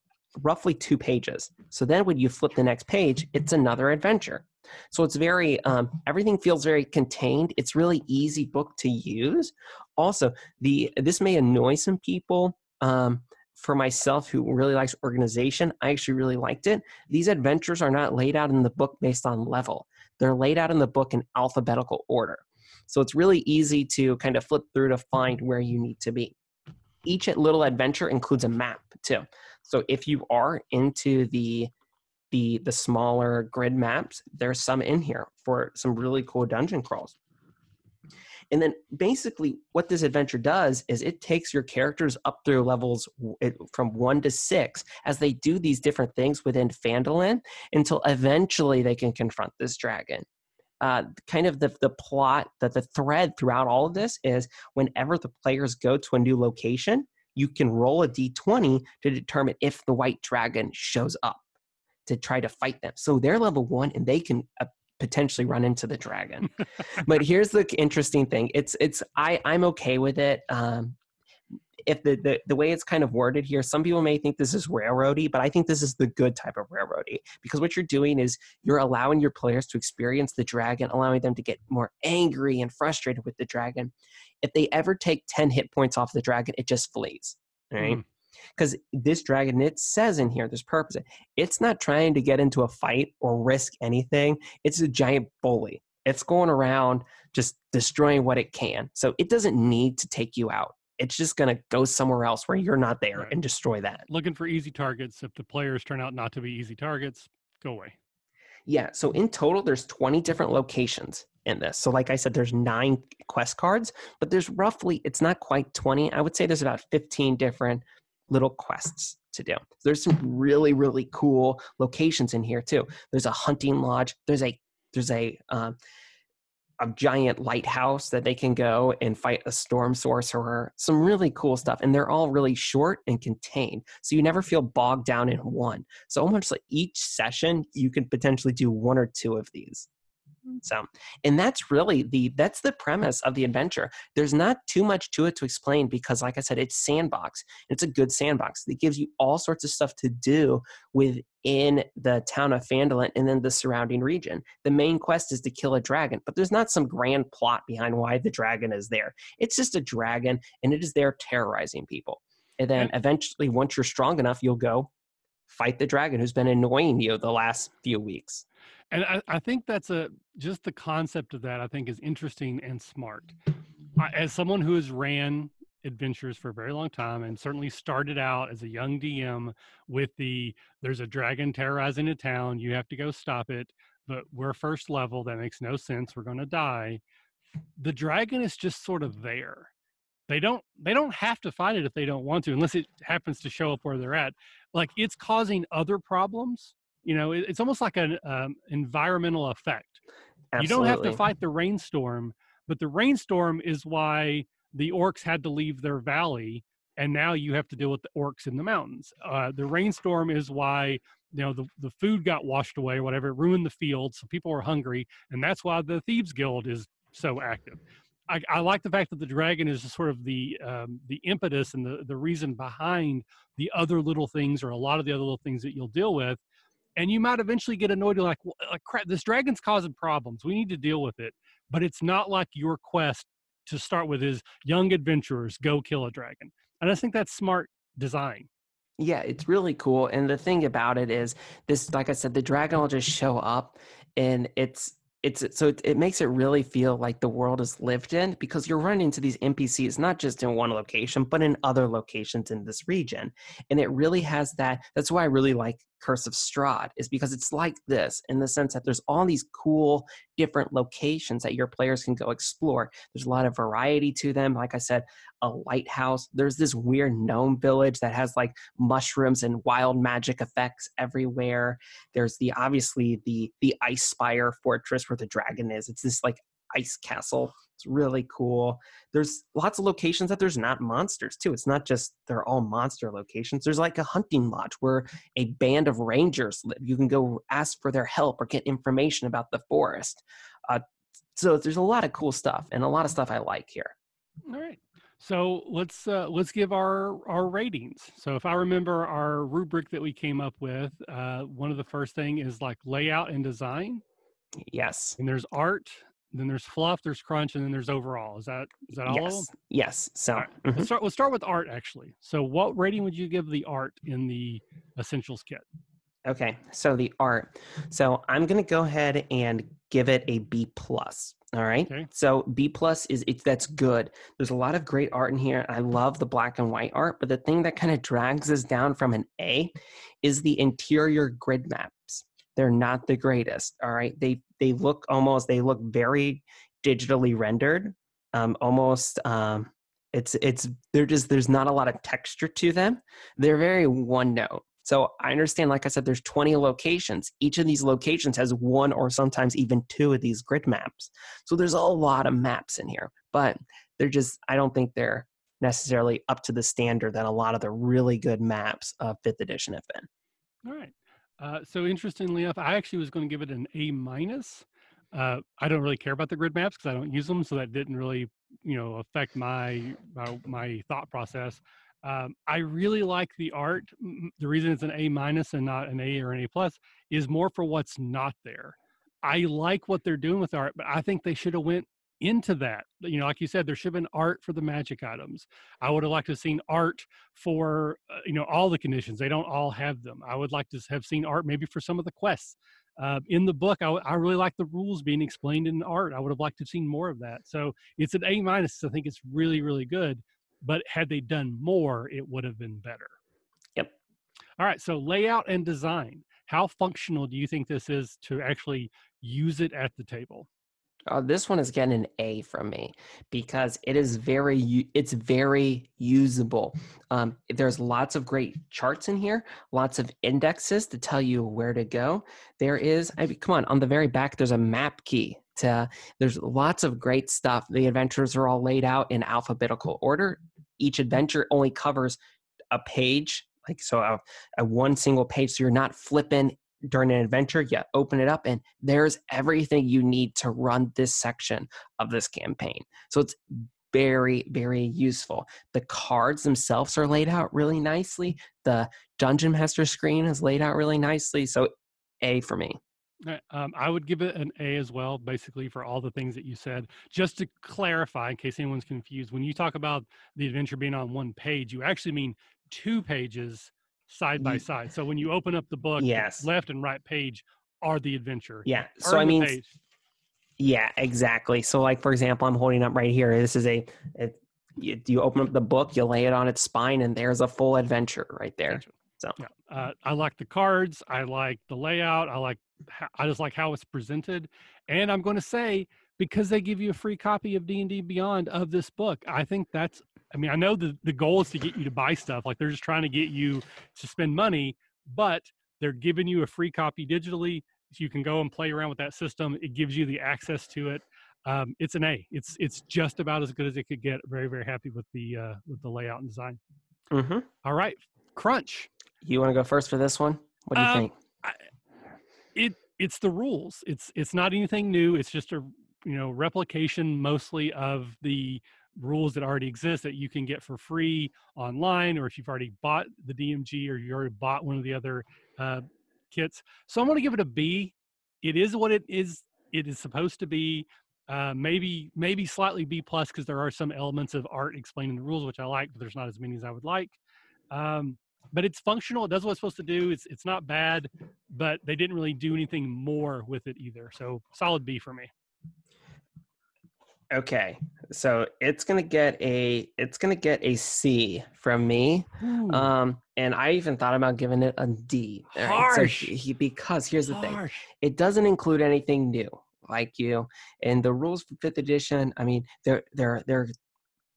roughly two pages. So then when you flip the next page, it's another adventure. So it's very, um, everything feels very contained. It's really easy book to use. Also, the this may annoy some people. Um, for myself, who really likes organization, I actually really liked it. These adventures are not laid out in the book based on level. They're laid out in the book in alphabetical order. So it's really easy to kind of flip through to find where you need to be. Each little adventure includes a map too. So if you are into the the the smaller grid maps, there's some in here for some really cool dungeon crawls. And then basically what this adventure does is it takes your characters up through levels from 1 to 6 as they do these different things within Phandalin until eventually they can confront this dragon. Uh, kind of the, the plot, that the thread throughout all of this is whenever the players go to a new location, you can roll a d20 to determine if the white dragon shows up to try to fight them. So they're level one and they can uh, potentially run into the dragon. but here's the interesting thing: it's it's I I'm okay with it. Um, if the, the the way it's kind of worded here, some people may think this is railroady, but I think this is the good type of railroady because what you're doing is you're allowing your players to experience the dragon, allowing them to get more angry and frustrated with the dragon. If they ever take 10 hit points off the dragon, it just flees. Right? Mm. Because this dragon, it says in here, there's purpose. It's not trying to get into a fight or risk anything. It's a giant bully. It's going around just destroying what it can. So it doesn't need to take you out it's just going to go somewhere else where you're not there right. and destroy that. Looking for easy targets. If the players turn out not to be easy targets, go away. Yeah. So in total, there's 20 different locations in this. So like I said, there's nine quest cards, but there's roughly, it's not quite 20. I would say there's about 15 different little quests to do. There's some really, really cool locations in here too. There's a hunting lodge. There's a, there's a, um, a giant lighthouse that they can go and fight a storm sorcerer. Some really cool stuff. And they're all really short and contained. So you never feel bogged down in one. So almost like each session, you can potentially do one or two of these. So, and that's really the that's the premise of the adventure. There's not too much to it to explain because, like I said, it's sandbox. It's a good sandbox. It gives you all sorts of stuff to do within the town of Phandalin and then the surrounding region. The main quest is to kill a dragon, but there's not some grand plot behind why the dragon is there. It's just a dragon, and it is there terrorizing people. And then eventually, once you're strong enough, you'll go fight the dragon who's been annoying you the last few weeks and I, I, think that's a just the concept of that i think is interesting and smart. As someone who has ran adventures for a very long time and certainly started out as a young dm with the there's a dragon terrorizing a town you have to go stop it but we're first level that makes no sense we're going to die the dragon is just sort of there. They don't they don't have to fight it if they don't want to unless it happens to show up where they're at. Like it's causing other problems you know it, it's almost like an um, environmental effect Absolutely. you don't have to fight the rainstorm but the rainstorm is why the orcs had to leave their valley and now you have to deal with the orcs in the mountains. Uh, the rainstorm is why you know the, the food got washed away or whatever it ruined the field so people were hungry and that's why the thieves guild is so active i, I like the fact that the dragon is sort of the um, the impetus and the, the reason behind the other little things or a lot of the other little things that you'll deal with and you might eventually get annoyed like, well, like crap this dragon's causing problems we need to deal with it but it's not like your quest to start with is young adventurers go kill a dragon and i think that's smart design yeah, it's really cool. And the thing about it is this, like I said, the dragon will just show up and it's it's so it, it, makes it really feel like the world is lived in because you're running into these npcs not just in one location but in other locations in this region and it really has that that's why i really like curse of strahd is because it's like this in the sense that there's all these cool different locations that your players can go explore. There's a lot of variety to them. Like i said a lighthouse. There's this weird gnome village that has like mushrooms and wild magic effects everywhere. There's the obviously the the Icespire fortress where the dragon is. It's this like ice castle it's really cool. There's lots of locations that there's not monsters too. It's not just they're all monster locations. There's like a hunting lodge where a band of rangers live. You can go ask for their help or get information about the forest. Uh, so there's a lot of cool stuff and a lot of stuff I like here. All right. So let's uh, let's give our our ratings. So if I remember our rubric that we came up with, uh, one of the first thing is like layout and design. Yes. And there's art, then there's fluff, there's crunch, and then there's overall. Is that is that all yes. Yes. So right. mm-hmm. let's start. Let's start with art actually. So what rating would you give the art in the essentials kit? Okay, so the art. So I'm gonna go ahead and give it a B plus. All right. Okay. So B plus is it's that's good. There's a lot of great art in here. I love the black and white art, but the thing that kind of drags us down from an A is the interior grid maps they're not the greatest all right? They they look almost they look very digitally rendered um, almost um, it's it's they're just there's not a lot of texture to them. They're very one note. So i understand like i said there's 20 locations. Each of these locations has one or sometimes even two of these grid maps. So there's a lot of maps in here but they're just i don't think they're necessarily up to the standard that a lot of the really good maps of fifth edition have been. All right uh, so interestingly enough, I actually was going to give it an A minus. Uh, I don't really care about the grid maps because I don't use them, so that didn't really, you know, affect my my, my thought process. Um, I really like the art. The reason it's an A minus and not an A or an A plus is more for what's not there. I like what they're doing with art, but I think they should have went into that. You know, like you said, there should have been art for the magic items. I would have liked to have seen art for, uh, you know, all the conditions. They don't all have them. I would like to have seen art maybe for some of the quests. Uh, in the book, I, w- I really like the rules being explained in art. I would have liked to have seen more of that. So it's an A minus. I think it's really, really good. But had they done more, it would have been better. Yep. All right. So layout and design. How functional do you think this is to actually use it at the table? Uh, this one is getting an A from me because it is very it's very usable. Um, there's lots of great charts in here, lots of indexes to tell you where to go. There is, I mean, come on, on the very back there's a map key. To, there's lots of great stuff. The adventures are all laid out in alphabetical order. Each adventure only covers a page like so a, a, one single page so you're not flipping during an adventure, you open it up and there's everything you need to run this section of this campaign. So it's very, very useful. The cards themselves are laid out really nicely. The Dungeon Master screen is laid out really nicely. So, A for me. Um, I would give it an A as well, basically for all the things that you said. Just to clarify, in case anyone's confused, when you talk about the adventure being on one page, you actually mean two pages side by side. So when you open up the book, yes, left and right page are the adventure. Yeah. So I mean, page. yeah, exactly. So like for example, I'm holding up right here. This is a, a you, you, open up the book, you lay it on its spine, and there's a full adventure right there. So yeah. uh, I like the cards. I like the layout. I like. I just like how it's presented, and I'm going to say because they give you a free copy of D&D Beyond of this book. I think that's I mean, I know the, the goal is to get you to buy stuff. Like they're just trying to get you to spend money, but they're giving you a free copy digitally. So you can go and play around with that system. It gives you the access to it. um, it's an A. It's it's just about as good as it could get. Very very happy with the uh, with the layout and design. Mm-hmm. All right, Crunch. You want to go first for this one? What do you Um, think? I, it it's the rules. It's it's not anything new. It's just a you know replication mostly of the rules that already exist that you can get for free online, or if you've already bought the DMG or you already bought one of the other uh, kits. So I'm going to give it a B. It is what it is. It is supposed to be. Uh, maybe maybe slightly B plus because there are some elements of art explaining the rules which I like, but there's not as many as I would like. Um, but it's functional. It does what it's supposed to do. It's it's not bad, but they didn't really do anything more with it either. So solid B for me. Okay, so it's gonna get a it's gonna get a C from me. Um, and I even thought about giving it a D. Right, so Harsh. he- he- because here's the thing, it doesn't include anything new, like you. And the rules for fifth edition, I mean, they're they're they're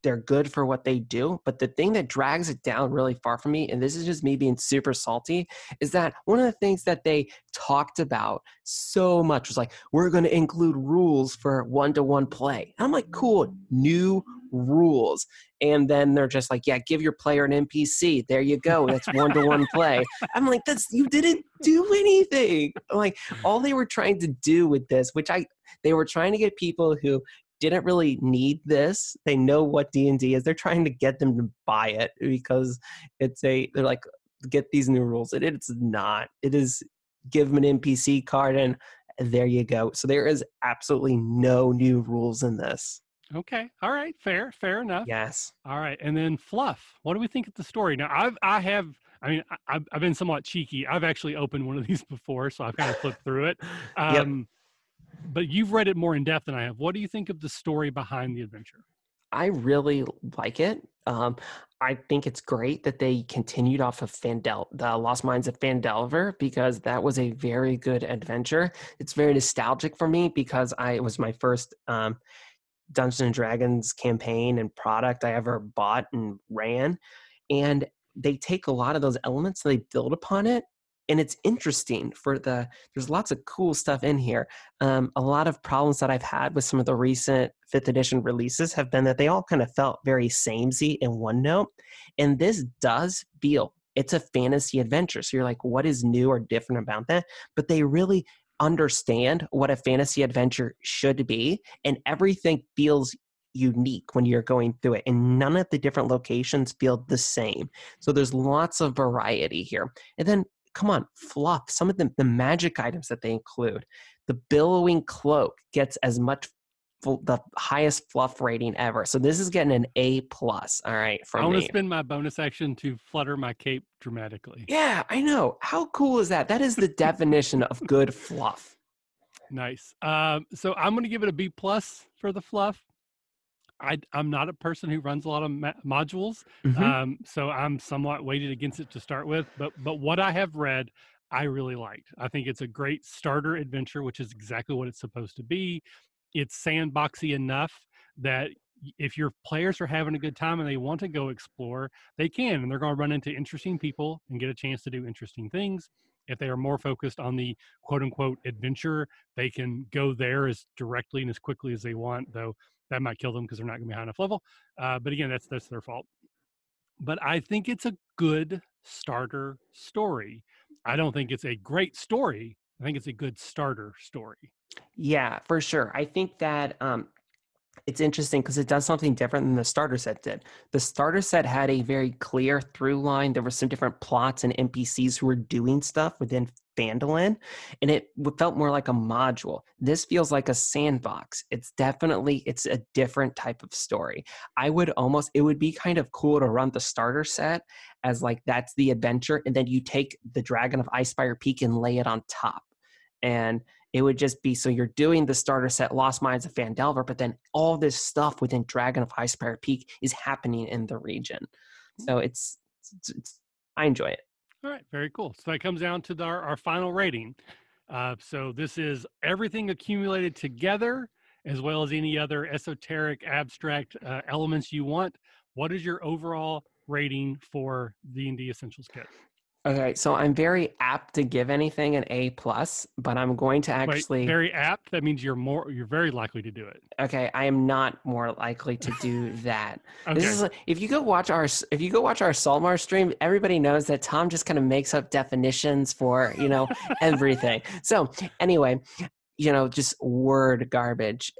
they're good for what they do. But the thing that drags it down really far for me, and this is just me being super salty, is that one of the things that they talked about so much was like, we're going to include rules for one to one play. And I'm like, cool, new rules. And then they're just like, yeah, give your player an NPC. There you go. That's one to one play. I'm like, that's you didn't do anything. Like all they were trying to do with this, which I they were trying to get people who didn't really need this. They know what D and D is. They're trying to get them to buy it because it's a. They're like, get these new rules. And it's not. It is give them an NPC card and there you go. So there is absolutely no new rules in this. Okay. All right. Fair. Fair enough. Yes. All right. And then Fluff. What do we think of the story? Now, I've I have. I mean, I've, I've been somewhat cheeky. I've actually opened one of these before, so I've kind of flipped through it. Yep. Um, But you've read it more in depth than I have. What do you think of the story behind the adventure? I really like it. Um, I think it's great that they continued off of Fandel, the Lost Mines of Phandelver, because that was a very good adventure. It's very nostalgic for me because I it was my first um, Dungeons and Dragons campaign and product I ever bought and ran, and they take a lot of those elements and they build upon it. And it's interesting for the. There's lots of cool stuff in here um, a lot of problems that I've had with some of the recent fifth edition releases have been that they all kind of felt very samey in onenote. And this does feel it's a fantasy adventure. So you're like, what is new or different about that? But they really understand what a fantasy adventure should be, and everything feels unique when you're going through it. And none of the different locations feel the same. So there's lots of variety here. And then come on, fluff, some of the, the magic items that they include the billowing cloak gets as much the highest fluff rating ever. So this is getting an A plus. All right, I from want to spend my bonus action to flutter my cape dramatically. yeah, I know. How cool is that? That is the definition of good fluff. Nice. Um, so I'm going to give it a B plus for the fluff. I, I'm not a person who runs a lot of ma- modules, Mhm. um, so I'm somewhat weighted against it to start with. But but what I have read, I really liked. I think it's a great starter adventure, which is exactly what it's supposed to be. It's sandboxy enough that if your players are having a good time and they want to go explore, they can, and they're going to run into interesting people and get a chance to do interesting things. If they are more focused on the quote unquote adventure, they can go there as directly and as quickly as they want, though that might kill them because they're not going to be high enough level. Uh, but again, that's that's their fault. But I think it's a good starter story. I don't think it's a great story. I think it's a good starter story. Yeah, for sure. I think that um, it's interesting because it does something different than the starter set did. The starter set had a very clear through line. There were some different plots and NPCs who were doing stuff within Phandalin, and it felt more like a module. This feels like a sandbox. It's definitely it's a different type of story. I would almost it would be kind of cool to run the starter set as like that's the adventure, and then you take the Dragon of Icespire Peak and lay it on top, and it would just be so you're doing the starter set Lost Mines of Phandelver, but then all this stuff within Dragon of Icespire Peak is happening in the region. Hmm. So it's, it's, it's I enjoy it. All right, very cool. So that comes down to the, our, our final rating. Uh, so this is everything accumulated together, as well as any other esoteric, abstract uh, elements you want. What is your overall rating for D and D Essentials Kit? Okay, so I'm very apt to give anything an A plus, but I'm going to actually. Wait, very apt. That means you're more. You're very likely to do it. okay, I am not more likely to do that. Okay. This is if you go watch our if you go watch our Salmar stream, everybody knows that Tom just kind of makes up definitions for you know everything. So anyway, you know, just word garbage.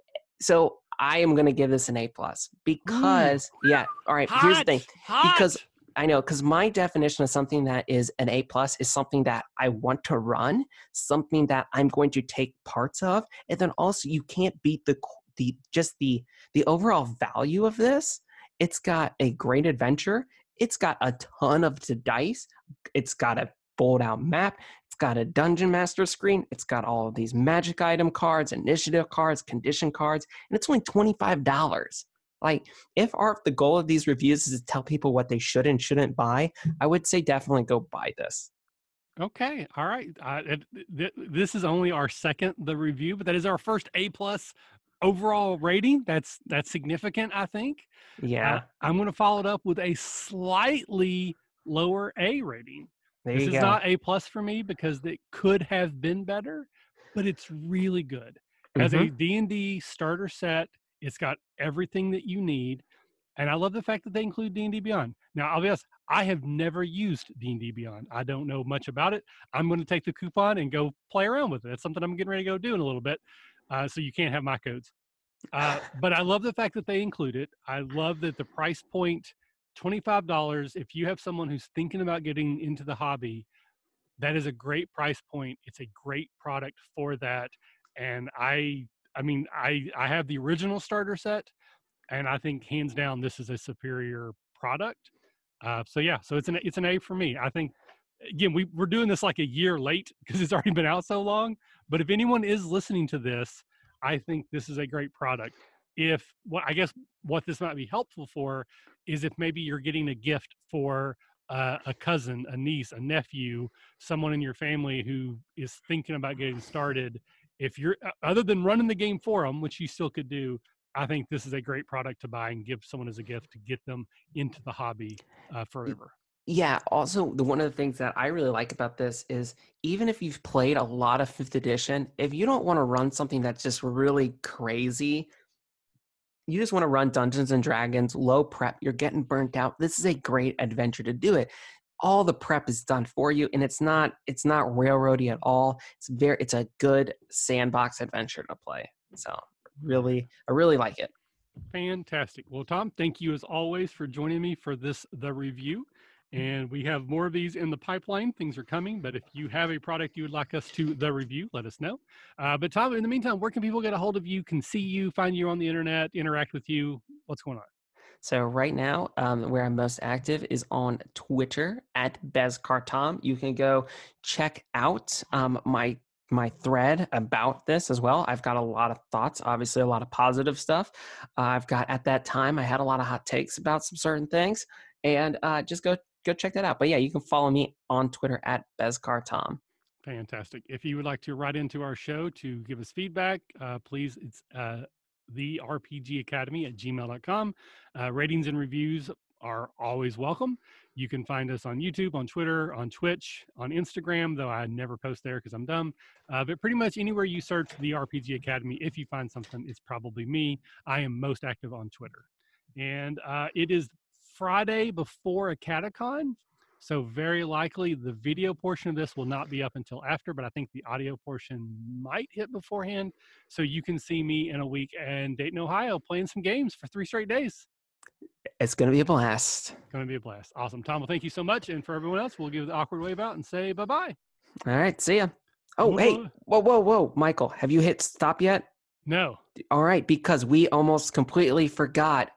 So I am going to give this an A plus because yeah. All right, here's the thing. because- I know because my definition of something that is an A plus is something that I want to run, something that I'm going to take parts of, and then also you can't beat the the just the the overall value of this. It's got a great adventure. It's got a ton of the dice. It's got a fold out map. It's got a dungeon master screen. It's got all of these magic item cards, initiative cards, condition cards, and it's only twenty five dollars. Like if our the goal of these reviews is to tell people what they should and shouldn't buy, I would say definitely go buy this. Okay, all right. Uh, th- this is only our second the review, but that is our first A plus overall rating. That's that's significant, I think. Yeah, Uh, I'm going to follow it up with a slightly lower A rating. there this is go. not A plus for me because it could have been better, but it's really good. As Mm-hmm. a D&D starter set, it's got everything that you need. And I love the fact that they include D&D Beyond. Now, I'll be honest, I have never used D&D Beyond. I don't know much about it. I'm going to take the coupon and go play around with it. That's something I'm getting ready to go do in a little bit. Uh, so you can't have my codes. Uh, but I love the fact that they include it. I love that the price point, $25. If you have someone who's thinking about getting into the hobby, that is a great price point. It's a great product for that. And I, I mean, I, I have the original starter set, and I think hands down this is a superior product. Uh, so yeah, so it's an it's an A for me. I think again we we're doing this like a year late because it's already been out so long. But if anyone is listening to this, I think this is a great product. If what I guess what this might be helpful for is if maybe you're getting a gift for uh, a cousin, a niece, a nephew, someone in your family who is thinking about getting started. If you're other than running the game for them, which you still could do, I think this is a great product to buy and give someone as a gift to get them into the hobby uh, forever. Yeah. Also, the one of the things that I really like about this is even if you've played a lot of fifth edition, if you don't want to run something that's just really crazy, you just want to run Dungeons and Dragons, low prep, you're getting burnt out. This is a great adventure to do it. All the prep is done for you, and it's not it's not railroady at all. It's very it's a good sandbox adventure to play. So really, I really like it. Fantastic. Well, Tom, thank you as always for joining me for this the review. And we have more of these in the pipeline. Things are coming, but if you have a product you would like us to the review, let us know. Uh, but Tom, in the meantime, where can people get a hold of you, can see you, find you on the internet, interact with you? What's going on? So right now, um, where I'm most active is on Twitter at BezCartom. You can go check out um, my my thread about this as well. I've got a lot of thoughts, obviously a lot of positive stuff. Uh, I've got at that time I had a lot of hot takes about some certain things, and uh, just go go check that out. But yeah, you can follow me on Twitter at BezCartom. Fantastic. If you would like to write into our show to give us feedback, uh, please, it's uh, the RPG Academy at gmail.com. Uh, ratings and reviews are always welcome. You can find us on YouTube, on Twitter, on Twitch, on Instagram, though I never post there because I'm dumb. Uh, but pretty much anywhere you search the RPG Academy, if you find something, it's probably me. I am most active on Twitter. And uh, it is Friday before a catacon. So very likely the video portion of this will not be up until after, but I think the audio portion might hit beforehand. So you can see me in a week in Dayton, Ohio, playing some games for three straight days. It's gonna be a blast. Going to be a blast. Awesome, Tom. Well, thank you so much, and for everyone else, we'll give the awkward wave out and say bye bye. All right, see ya. Oh, hey, whoa, whoa, whoa, Michael, have you hit stop yet? No. All right, because we almost completely forgot.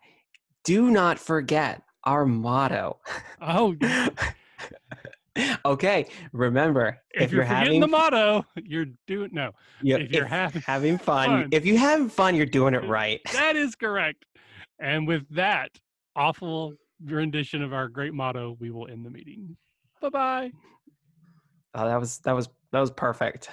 Do not forget our motto. Oh, okay, remember if, if, you're, you're, having the motto, you're doing no. yeah, if you're if having having fun, fun. if you having fun, you're doing it right. That is correct. And with that awful rendition of our great motto, we will end the meeting. Bye bye. Oh, that was that was that was perfect.